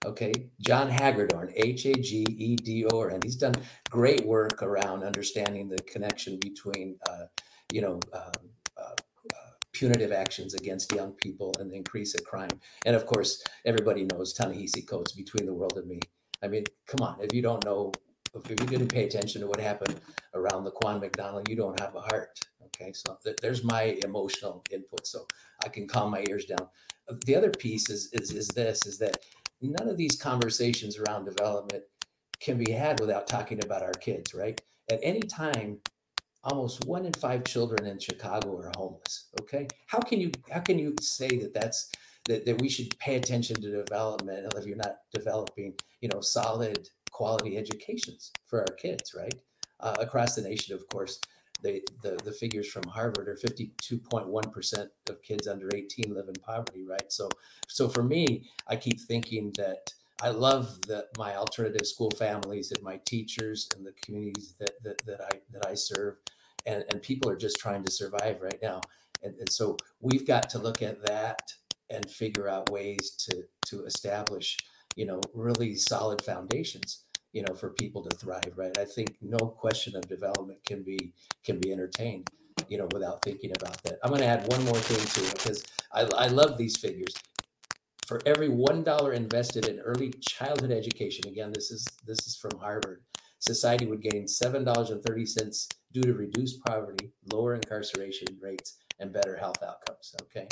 Okay, John Hagedorn, H A G E D O R N. He's done great work around understanding the connection between, uh, you know, um, uh, uh, punitive actions against young people and the increase of crime. And of course, everybody knows Ta-Nehisi Coates between the world and me. I mean, come on, if you don't know if you didn't pay attention to what happened around Laquan McDonald, you don't have a heart. Okay, so th- there's my emotional input, so I can calm my ears down. The other piece is is is this: is that none of these conversations around development can be had without talking about our kids, right? At any time, almost one in five children in Chicago are homeless. Okay, how can you how can you say that that's that, that we should pay attention to development if you're not developing you know solid quality educations for our kids, right? Uh, across the nation, of course, the, the, the figures from Harvard are 52.1% of kids under 18 live in poverty, right? So, so for me, I keep thinking that I love that my alternative school families and my teachers and the communities that, that, that I, that I serve and, and people are just trying to survive right now. And, and so we've got to look at that and figure out ways to, to establish, you know, really solid foundations you know, for people to thrive, right? I think no question of development can be can be entertained, you know, without thinking about that. I'm going to add one more thing to it because I, I love these figures. For every one dollar invested in early childhood education, again, this is this is from Harvard. Society would gain seven dollars and thirty cents due to reduced poverty, lower incarceration rates, and better health outcomes. Okay,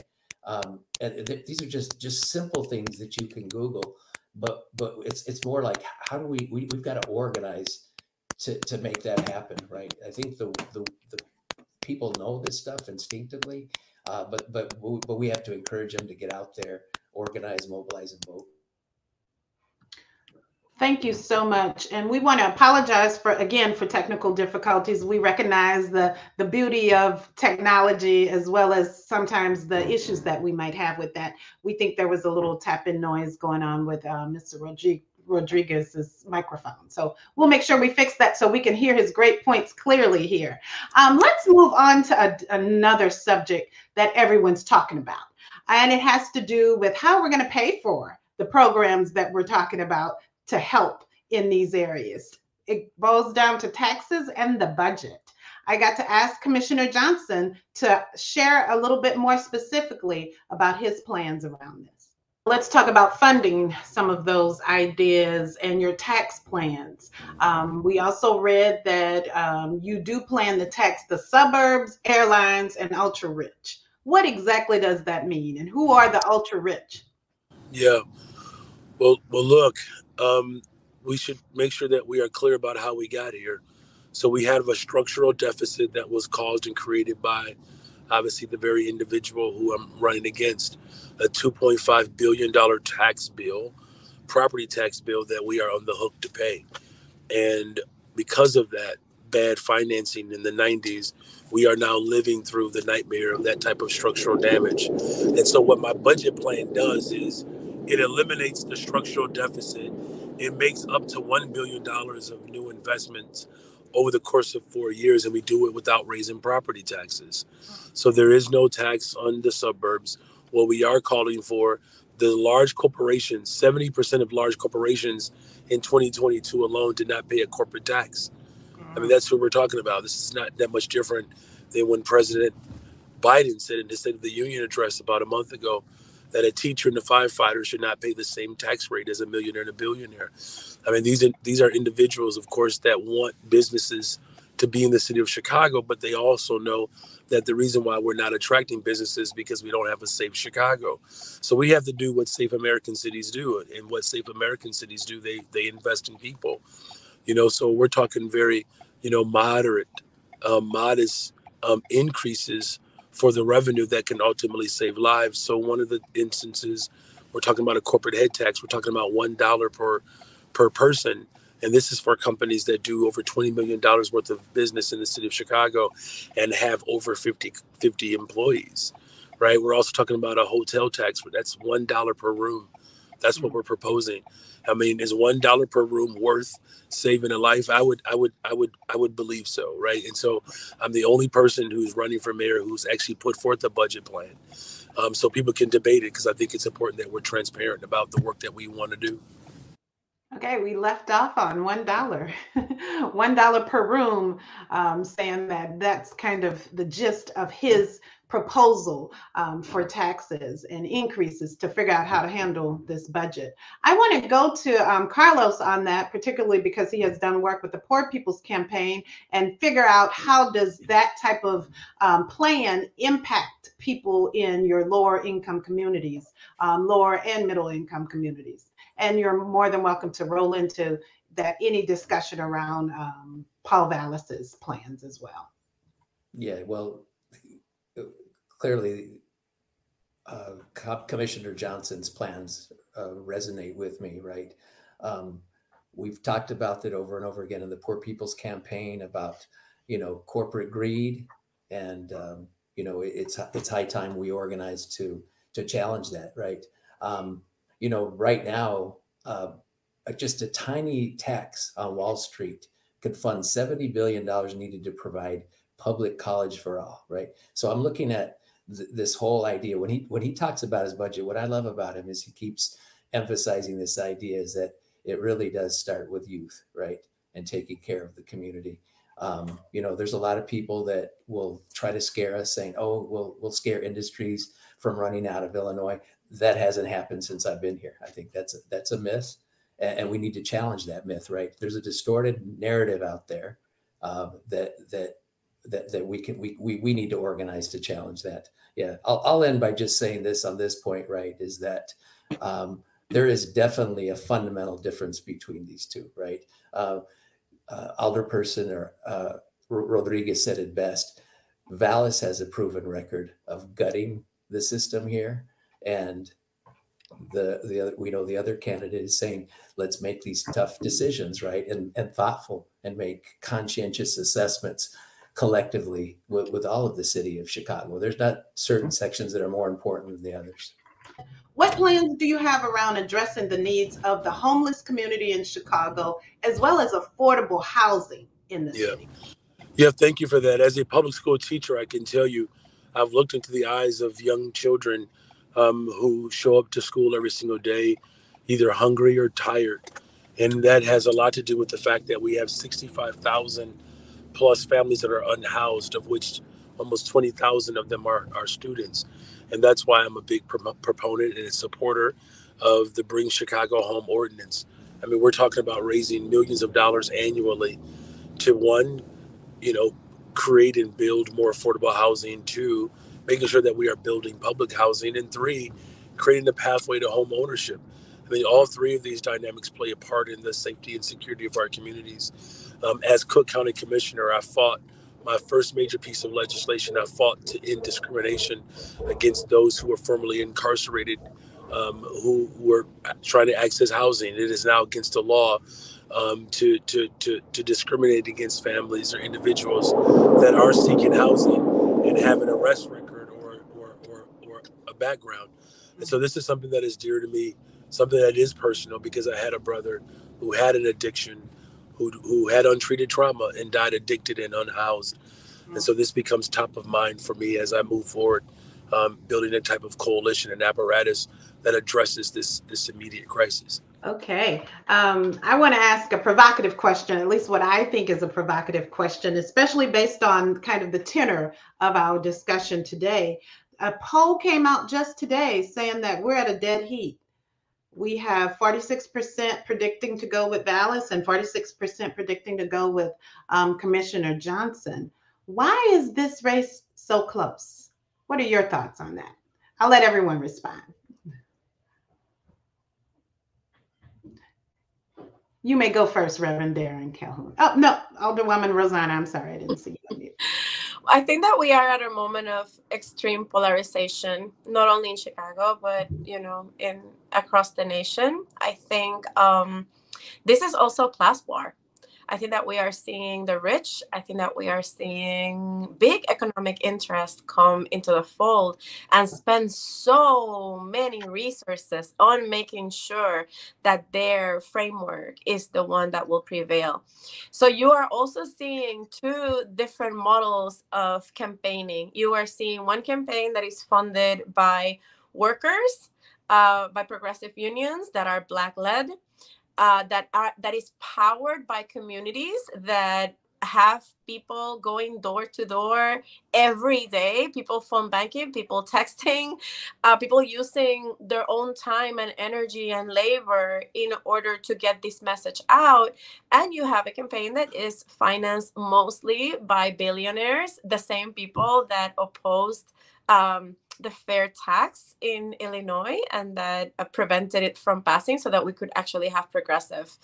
um, and th- these are just just simple things that you can Google but but it's it's more like how do we, we we've got to organize to to make that happen right? I think the the, the people know this stuff instinctively uh, but but but we have to encourage them to get out there organize mobilize and vote Thank you so much. And we want to apologize for again for technical difficulties. We recognize the the beauty of technology as well as sometimes the issues that we might have with that. We think there was a little tap in noise going on with uh, Mr. Rodriguez. Rodriguez's microphone. So we'll make sure we fix that so we can hear his great points clearly here. Um, let's move on to a, another subject that everyone's talking about. And it has to do with how we're going to pay for the programs that we're talking about to help in these areas. It boils down to taxes and the budget. I got to ask Commissioner Johnson to share a little bit more specifically about his plans around this. Let's talk about funding some of those ideas and your tax plans. Um, we also read that um, you do plan to tax the suburbs, airlines, and ultra rich. What exactly does that mean, and who are the ultra rich? Yeah, well, well, look, um, we should make sure that we are clear about how we got here. So we have a structural deficit that was caused and created by obviously the very individual who I'm running against, a $2.5 billion tax bill, property tax bill that we are on the hook to pay. And because of that bad financing in the 90s, we are now living through the nightmare of that type of structural damage. And so, what my budget plan does is it eliminates the structural deficit. It makes up to $1 billion of new investments over the course of four years, and we do it without raising property taxes. So there is no tax on the suburbs. What we are calling for the large corporations, 70% of large corporations in 2022 alone did not pay a corporate tax. I mean, mm-hmm. that's what we're talking about. This is not that much different than when President Biden said in his State of the Union address about a month ago that a teacher and a firefighter should not pay the same tax rate as a millionaire and a billionaire. I mean, these are, these are individuals, of course, that want businesses to be in the city of Chicago, but they also know that the reason why we're not attracting businesses because we don't have a safe Chicago. So we have to do what safe American cities do, and what safe American cities do, they they invest in people. You know, so we're talking very, you know, moderate, uh, modest um, increases for the revenue that can ultimately save lives. So one of the instances we're talking about a corporate head tax. We're talking about one dollar per per person, and this is for companies that do over twenty million dollars worth of business in the city of Chicago, and have over 50, 50 employees. Right. We're also talking about a hotel tax. That's one dollar per room. That's what we're proposing. I mean, is one dollar per room worth saving a life? I would, I would, I would, I would believe so, right? And so, I'm the only person who's running for mayor who's actually put forth a budget plan, um, so people can debate it because I think it's important that we're transparent about the work that we want to do. Okay, we left off on one dollar, one dollar per room, um, saying that that's kind of the gist of his proposal um, for taxes and increases to figure out how to handle this budget. I want to go to um, Carlos on that, particularly because he has done work with the Poor People's Campaign and figure out how does that type of um, plan impact people in your lower income communities, um, lower and middle income communities. And you're more than welcome to roll into that any discussion around um, Paul Vallas's plans as well. Yeah, well, clearly, uh, Commissioner Johnson's plans uh, resonate with me, right? Um, we've talked about that over and over again in the Poor People's Campaign about, you know, corporate greed, and um, you know, it's it's high time we organize to to challenge that, right? Um, you know, right now, uh, just a tiny tax on Wall Street could fund $70 billion needed to provide public college for all, right? So I'm looking at th- this whole idea when he when he talks about his budget, what I love about him is he keeps emphasizing this idea is that it really does start with youth, right? And taking care of the community. Um, you know, there's a lot of people that will try to scare us saying, oh, we'll, we'll scare industries from running out of Illinois. That hasn't happened since I've been here. I think that's a, that's a myth and we need to challenge that myth right there's a distorted narrative out there uh, that that that that we can we, we we need to organize to challenge that. Yeah I'll, I'll end by just saying this on this point right is that um, there is definitely a fundamental difference between these two right? Uh, uh, alderperson or uh, rodriguez said it best vallas has a proven record of gutting the system here and the the other we know the other candidate is saying let's make these tough decisions right and and thoughtful and make conscientious assessments collectively with, with all of the city of chicago. There's not certain sections that are more important than the others. What plans do you have around addressing the needs of the homeless community in chicago as well as affordable housing in the yeah. city? Yeah thank you for that. As a public school teacher i can tell you i've looked into the eyes of young children um, who show up to school every single day, either hungry or tired. And that has a lot to do with the fact that we have 65,000 plus families that are unhoused, of which almost 20,000 of them are, are students. And that's why I'm a big pro- proponent and a supporter of the Bring Chicago Home Ordinance. I mean, we're talking about raising millions of dollars annually to one, you know, create and build more affordable housing, two, making sure that we are building public housing, and three, creating the pathway to home ownership. I mean, all three of these dynamics play a part in the safety and security of our communities. Um, as Cook County Commissioner, I fought my first major piece of legislation. I fought to end discrimination against those who were formerly incarcerated, um, who were trying to access housing. It is now against the law um, to, to, to, to discriminate against families or individuals that are seeking housing and have an arrest record or or a background. And so this is something that is dear to me, something that is personal because I had a brother who had an addiction, who, who had untreated trauma and died addicted and unhoused. And so this becomes top of mind for me as I move forward, um, building a type of coalition and apparatus that addresses this this immediate crisis. Okay. Um, I want to ask a provocative question, at least what I think is a provocative question, especially based on kind of the tenor of our discussion today a poll came out just today saying that we're at a dead heat. We have 46% predicting to go with Vallas and 46% predicting to go with um, Commissioner Johnson. Why is this race so close? What are your thoughts on that? I'll let everyone respond. You may go first, Reverend Darren Calhoun. Oh, no, Alderwoman Rossana, I'm sorry, I didn't see you. I think that we are at a moment of extreme polarization, not only in Chicago, but you know, in across the nation. I think um, this is also class war. I think that we are seeing the rich. I think that we are seeing big economic interest come into the fold and spend so many resources on making sure that their framework is the one that will prevail. So you are also seeing two different models of campaigning. You are seeing one campaign that is funded by workers, uh, by progressive unions that are Black led uh, that are that is powered by communities that have people going door to door every day people phone banking people texting uh, people using their own time and energy and labor in order to get this message out. And you have a campaign that is financed mostly by billionaires the same people that opposed um, the fair tax in Illinois and that uh, prevented it from passing so that we could actually have progressive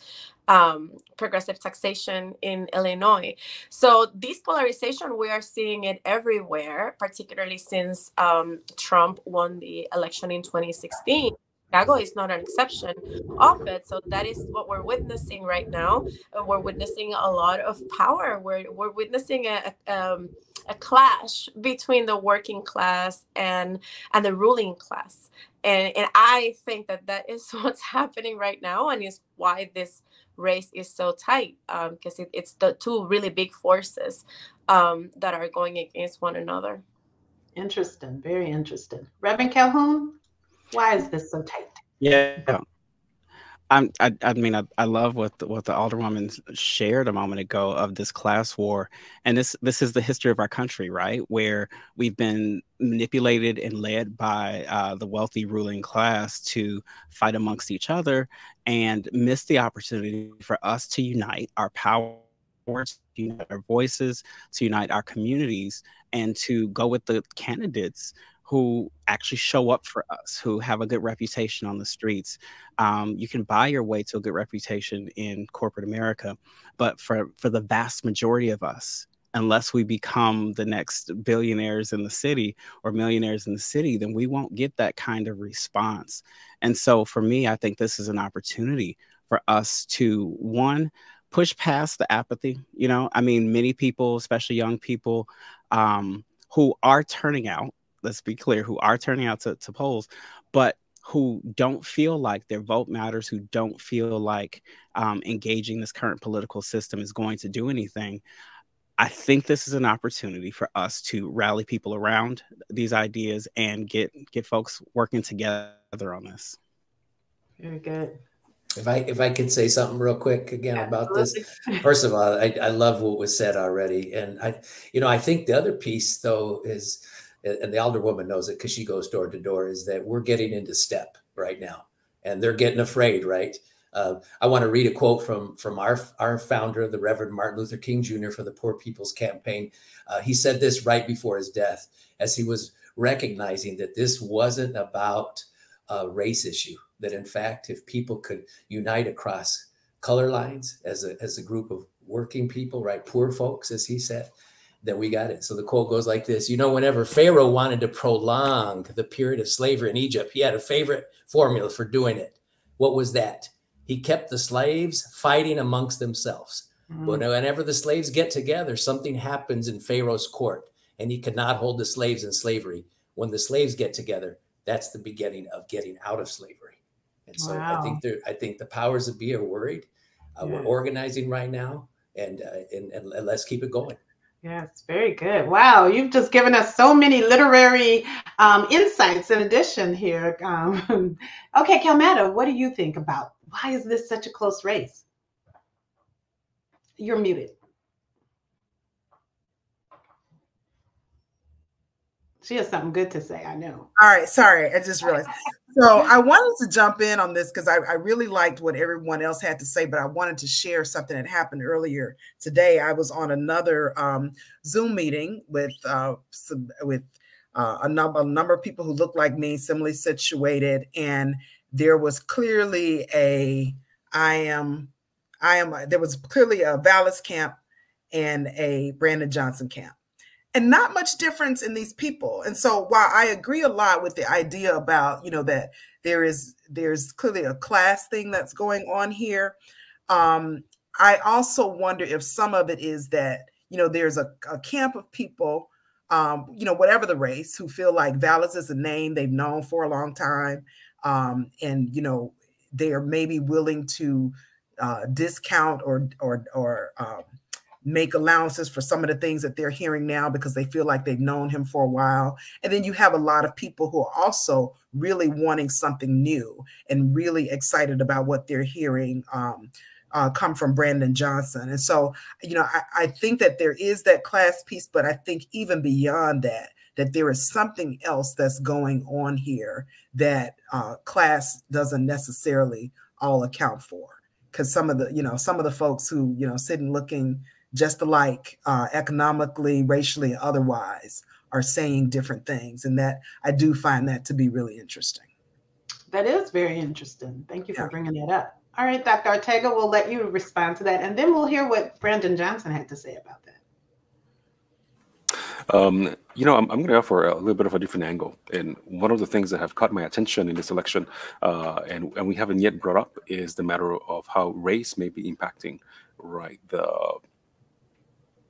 um, progressive taxation in Illinois. So this polarization, we are seeing it everywhere, particularly since um, Trump won the election in 2016. Chicago is not an exception of it. So that is what we're witnessing right now. we're witnessing a lot of power. We're, we're witnessing a, a, um, a clash between the working class and and the ruling class. And, and I think that that is what's happening right now and is why this race is so tight because um, it, it's the two really big forces um, that are going against one another. Interesting, very interesting. Reverend Calhoun, why is this so tight? Yeah. I'm, I, I mean, I, I love what the, what the alderwoman shared a moment ago of this class war, and this this is the history of our country, right? Where we've been manipulated and led by uh, the wealthy ruling class to fight amongst each other, and miss the opportunity for us to unite our power, to unite our voices, to unite our communities, and to go with the candidates who actually show up for us, who have a good reputation on the streets. Um, you can buy your way to a good reputation in corporate America, but for for the vast majority of us, unless we become the next billionaires in the city or millionaires in the city, then we won't get that kind of response. And so, for me, I think this is an opportunity for us to one push past the apathy. You know, I mean, many people, especially young people. Um, who are turning out let's be clear, who are turning out to, to polls, but who don't feel like their vote matters, who don't feel like um, engaging this current political system is going to do anything. I think this is an opportunity for us to rally people around these ideas and get get folks working together on this. Very good. If I if I could say something real quick again about this, first of all, I, I love what was said already, and I, you know, I think the other piece though is and the alderwoman knows it because she goes door to door, is that we're getting into step right now, and they're getting afraid, right? Uh, I want to read a quote from from our our founder, the Reverend Martin Luther King Jr. for the Poor People's Campaign. Uh, he said this right before his death, as he was recognizing that this wasn't about a race issue. That in fact, if people could unite across color lines as a as a group of working people, right, poor folks, as he said, that we got it. So the quote goes like this You know, whenever Pharaoh wanted to prolong the period of slavery in Egypt, he had a favorite formula for doing it. What was that? He kept the slaves fighting amongst themselves. Mm-hmm. But whenever the slaves get together, something happens in Pharaoh's court, and he cannot hold the slaves in slavery. When the slaves get together, that's the beginning of getting out of slavery. And so wow. I think there, I think the powers that be are worried. Uh, yeah. We're organizing right now, and, uh, and and let's keep it going. Yes, very good. Wow, you've just given us so many literary um, insights in addition here. Um, okay, Calmetta, what do you think about why is this such a close race? You're muted. She has something good to say, I know. All right, sorry, I just realized. So I wanted to jump in on this because I, I, really liked what everyone else had to say, but I wanted to share something that happened earlier today. I was on another um, Zoom meeting with uh, some, with uh, a number a number of people who look like me, similarly situated, and there was clearly a I am I am there was clearly a Vallas camp and a Brandon Johnson camp and not much difference in these people. And so while I agree a lot with the idea about, you know, that there is there's clearly a class thing that's going on here, um, I also wonder if some of it is that, you know, there's a, a camp of people, um, you know, whatever the race, who feel like Vallas is a name they've known for a long time. Um, and, you know, they are maybe willing to uh, discount or or or um, make allowances for some of the things that they're hearing now because they feel like they've known him for a while. And then you have a lot of people who are also really wanting something new and really excited about what they're hearing um, uh, come from Brandon Johnson. And so, you know, I, I think that there is that class piece, but I think even beyond that, that there is something else that's going on here that uh, class doesn't necessarily all account for. Because some of the, you know, some of the folks who, you know, sitting looking just alike uh, economically, racially, otherwise, are saying different things. And that I do find that to be really interesting. That is very interesting. Thank you for bringing that up. All right, Dr. Ortega, we'll let you respond to that. And then we'll hear what Brandon Johnson had to say about that. Um, you know, I'm, I'm going to offer a little bit of a different angle. And one of the things that have caught my attention in this election, uh, and, and we haven't yet brought up, is the matter of how race may be impacting, right, the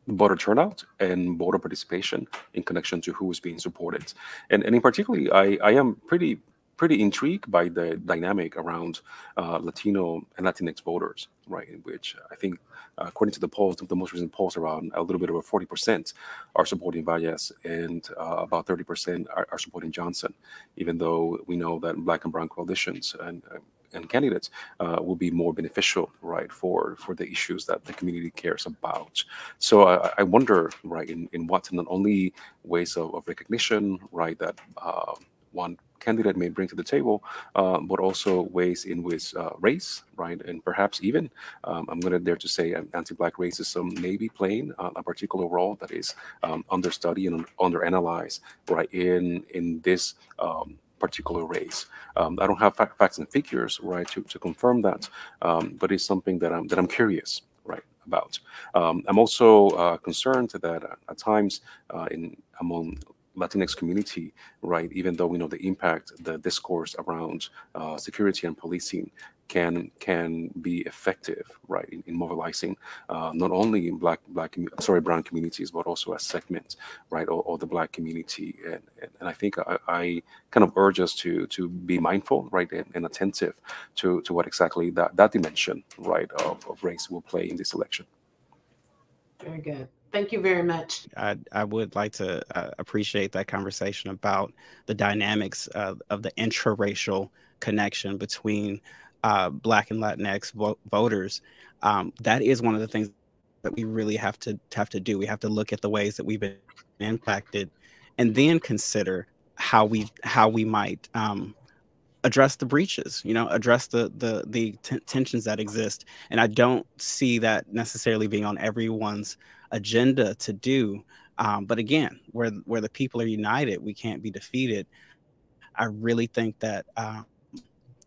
voter turnout and voter participation in connection to who is being supported. And, and in particularly, I, I am pretty pretty intrigued by the dynamic around uh, Latino and Latinx voters, right? In which I think, uh, according to the polls, of the most recent polls, around a little bit over 40% are supporting Vallas and uh, about 30% are, are, supporting Johnson, even though we know that black and brown coalitions and uh, and candidates uh, will be more beneficial, right, for for the issues that the community cares about. So I, I wonder, right, in, in what not only ways of, of recognition, right, that uh, one candidate may bring to the table, uh, but also ways in which uh, race, right, and perhaps even, um, I'm going to dare to say, anti-black racism may be playing uh, a particular role that is um, understudied and underanalyzed, right, in in this. Um, particular race. Um, I don't have facts and figures, right, to, to confirm that, um, but it's something that I'm that I'm curious, right, about. Um, I'm also uh, concerned that uh, at times uh, in among Latinx community, right, even though we know the impact, the discourse around uh, security and policing can can be effective, right, in, in mobilizing uh, not only in black black sorry brown communities, but also as segments, right, or, or the black community. And, and, and I think I, I, kind of urge us to to be mindful, right, and, and, attentive to to what exactly that that dimension, right, of, of race will play in this election. Very good. Thank you very much. I, I would like to uh, appreciate that conversation about the dynamics of, of the intraracial connection between uh, Black and Latinx vo- voters. Um, that is one of the things that we really have to have to do. We have to look at the ways that we've been impacted, and then consider how we how we might um, address the breaches you know address the the the tensions that exist and i don't see that necessarily being on everyone's agenda to do um, but again where where the people are united we can't be defeated i really think that uh,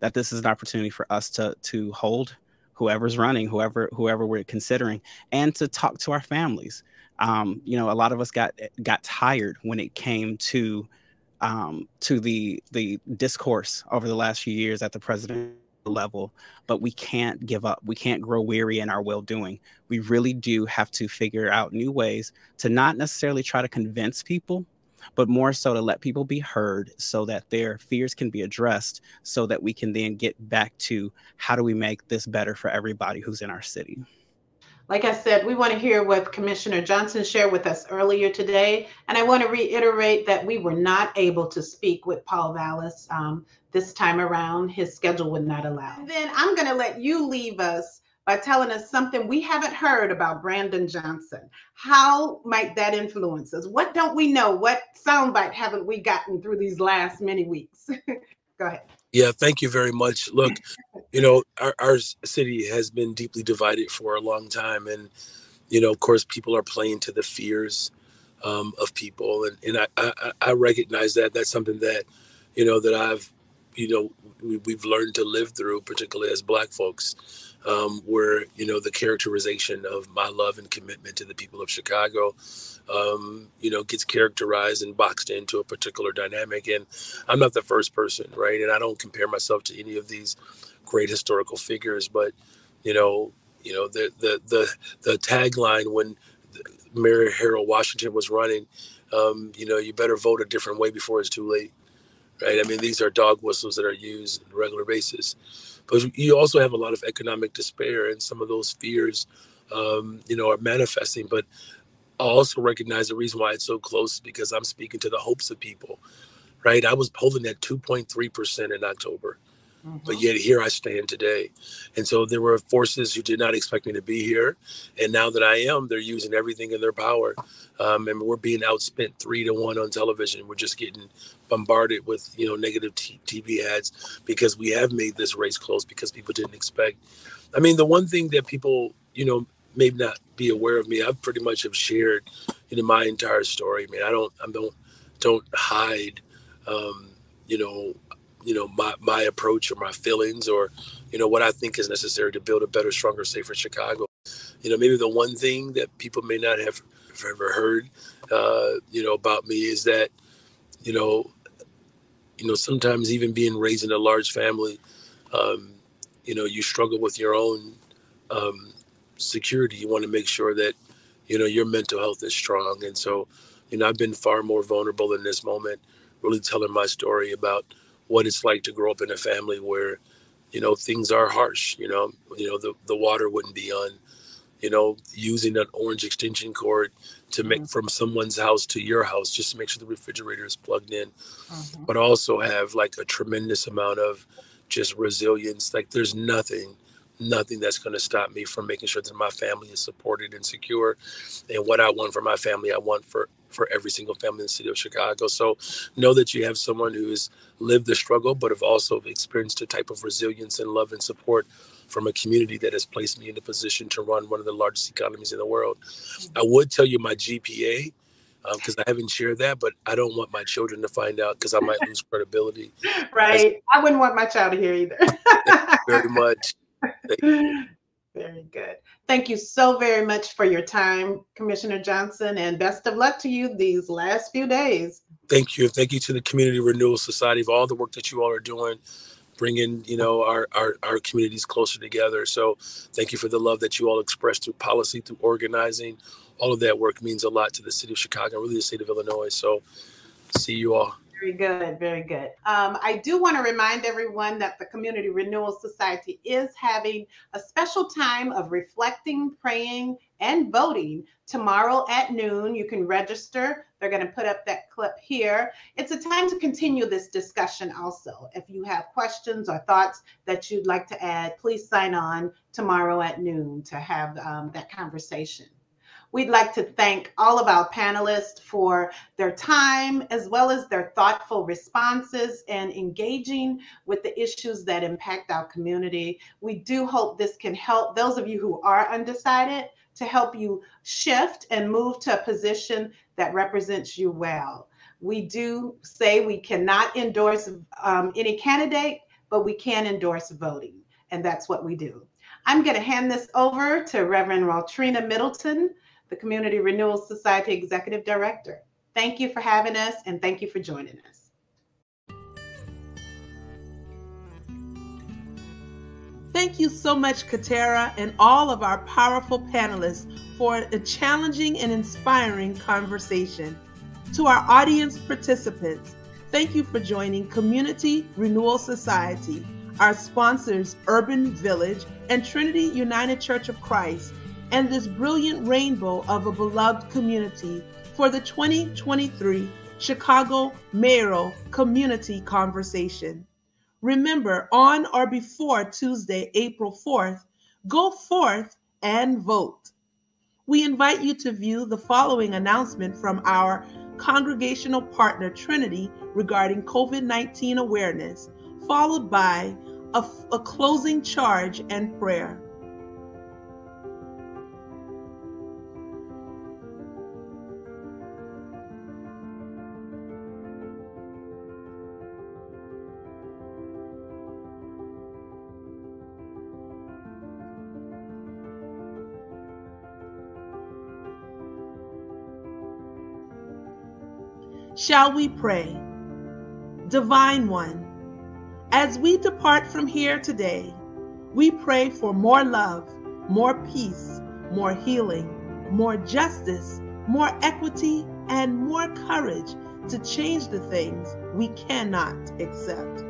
that this is an opportunity for us to to hold whoever's running whoever whoever we're considering and to talk to our families. Um, you know a lot of us got got tired when it came to um, to the the discourse over the last few years at the president level but we can't give up. We can't grow weary in our well doing we really do have to figure out new ways to not necessarily try to convince people but more so to let people be heard so that their fears can be addressed so that we can then get back to how do we make this better for everybody who's in our city like I said, we want to hear what Commissioner Johnson shared with us earlier today. And I want to reiterate that we were not able to speak with Paul Vallas um, this time around. His schedule would not allow. And then I'm going to let you leave us telling us something we haven't heard about Brandon Johnson. How might that influence us? What don't we know? What soundbite haven't we gotten through these last many weeks? Go ahead. Yeah, thank you very much. Look, you know, our, our city has been deeply divided for a long time. And, you know, of course, people are playing to the fears um, of people. And, and I, I, I recognize that. That's something that, you know, that I've, you know, we, we've learned to live through, particularly as Black folks um, where you know the characterization of my love and commitment to the people of Chicago, um, you know, gets characterized and boxed into a particular dynamic. And I'm not the first person, right? And I don't compare myself to any of these great historical figures, but you know, you know the the the the tagline when Mayor Harold Washington was running, um, you know, you better vote a different way before it's too late, right? I mean, these are dog whistles that are used on a regular basis. But you also have a lot of economic despair, and some of those fears, um, you know, are manifesting. But I also recognize the reason why it's so close because I'm speaking to the hopes of people, right? I was polling at 2.3 percent in October. Mm-hmm. But yet here I stand today. And so there were forces who did not expect me to be here. And now that I am, they're using everything in their power. Um, and we're being outspent three to one on television. We're just getting bombarded with, you know, negative t- TV ads because we have made this race close because people didn't expect. I mean, the one thing that people, you know, may not be aware of me, I've pretty much have shared you know my entire story. I mean, I don't I don't don't hide um, you know you know my my approach or my feelings or you know what I think is necessary to build a better, stronger, safer Chicago. You know, maybe the one thing that people may not have ever heard, uh, you know, about me is that, you know, you know, sometimes even being raised in a large family, um, you know, you struggle with your own um, security. You want to make sure that, you know, your mental health is strong. And so, you know, I've been far more vulnerable in this moment, really telling my story about what it's like to grow up in a family where, you know, things are harsh. You know, you know the the water wouldn't be on. You know, using an orange extension cord to make mm-hmm. from someone's house to your house just to make sure the refrigerator is plugged in, mm-hmm. but also have like a tremendous amount of just resilience. Like there's nothing, nothing that's going to stop me from making sure that my family is supported and secure. And what I want for my family, I want for for every single family in the city of Chicago. So know that you have someone who has lived the struggle, but have also experienced a type of resilience and love and support from a community that has placed me in a position to run one of the largest economies in the world. I would tell you my GPA because um, I haven't shared that, but I don't want my children to find out because I might lose credibility. Right. As, I wouldn't want my child to hear either. very much. Very good. Thank you so very much for your time, Commissioner Johnson, and best of luck to you these last few days. Thank you. Thank you to the Community Renewal Society for all the work that you all are doing, bringing you know our, our our communities closer together. So thank you for the love that you all express through policy, through organizing. All of that work means a lot to the city of Chicago, really the state of Illinois. So see you all. Very good, very good. Um, I do want to remind everyone that the Community Renewal Society is having a special time of reflecting, praying, and voting tomorrow at noon. You can register. They're going to put up that clip here. It's a time to continue this discussion also. If you have questions or thoughts that you'd like to add, please sign on tomorrow at noon to have um, that conversation. We'd like to thank all of our panelists for their time as well as their thoughtful responses and engaging with the issues that impact our community. We do hope this can help those of you who are undecided to help you shift and move to a position that represents you well. We do say we cannot endorse um, any candidate, but we can endorse voting, and that's what we do. I'm going to hand this over to Reverend Waltrina Middleton, the Community Renewal Society Executive Director. Thank you for having us and thank you for joining us. Thank you so much, Katara, and all of our powerful panelists for a challenging and inspiring conversation. To our audience participants, thank you for joining Community Renewal Society, our sponsors, Urban Village and Trinity United Church of Christ and this brilliant rainbow of a beloved community for the 2023 Chicago Mayoral Community Conversation. Remember, on or before Tuesday, April 4th, go forth and vote. We invite you to view the following announcement from our congregational partner Trinity regarding COVID 19 awareness, followed by a, a closing charge and prayer. Shall we pray? Divine One, as we depart from here today, we pray for more love, more peace, more healing, more justice, more equity, and more courage to change the things we cannot accept.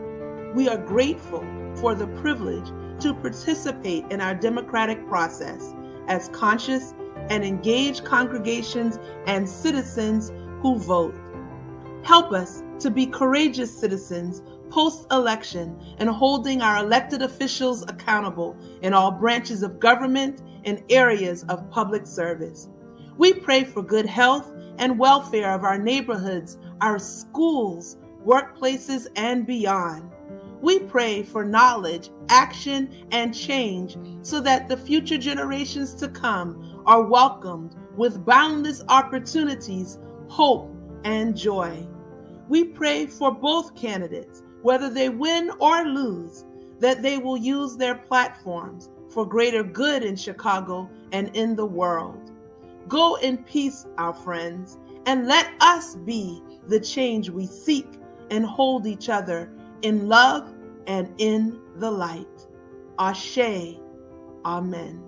We are grateful for the privilege to participate in our democratic process as conscious and engaged congregations and citizens who vote. Help us to be courageous citizens post election and holding our elected officials accountable in all branches of government and areas of public service. We pray for good health and welfare of our neighborhoods, our schools, workplaces, and beyond. We pray for knowledge, action, and change so that the future generations to come are welcomed with boundless opportunities, hope, and joy. We pray for both candidates, whether they win or lose, that they will use their platforms for greater good in Chicago and in the world. Go in peace, our friends, and let us be the change we seek and hold each other in love and in the light. Ashe. Amen.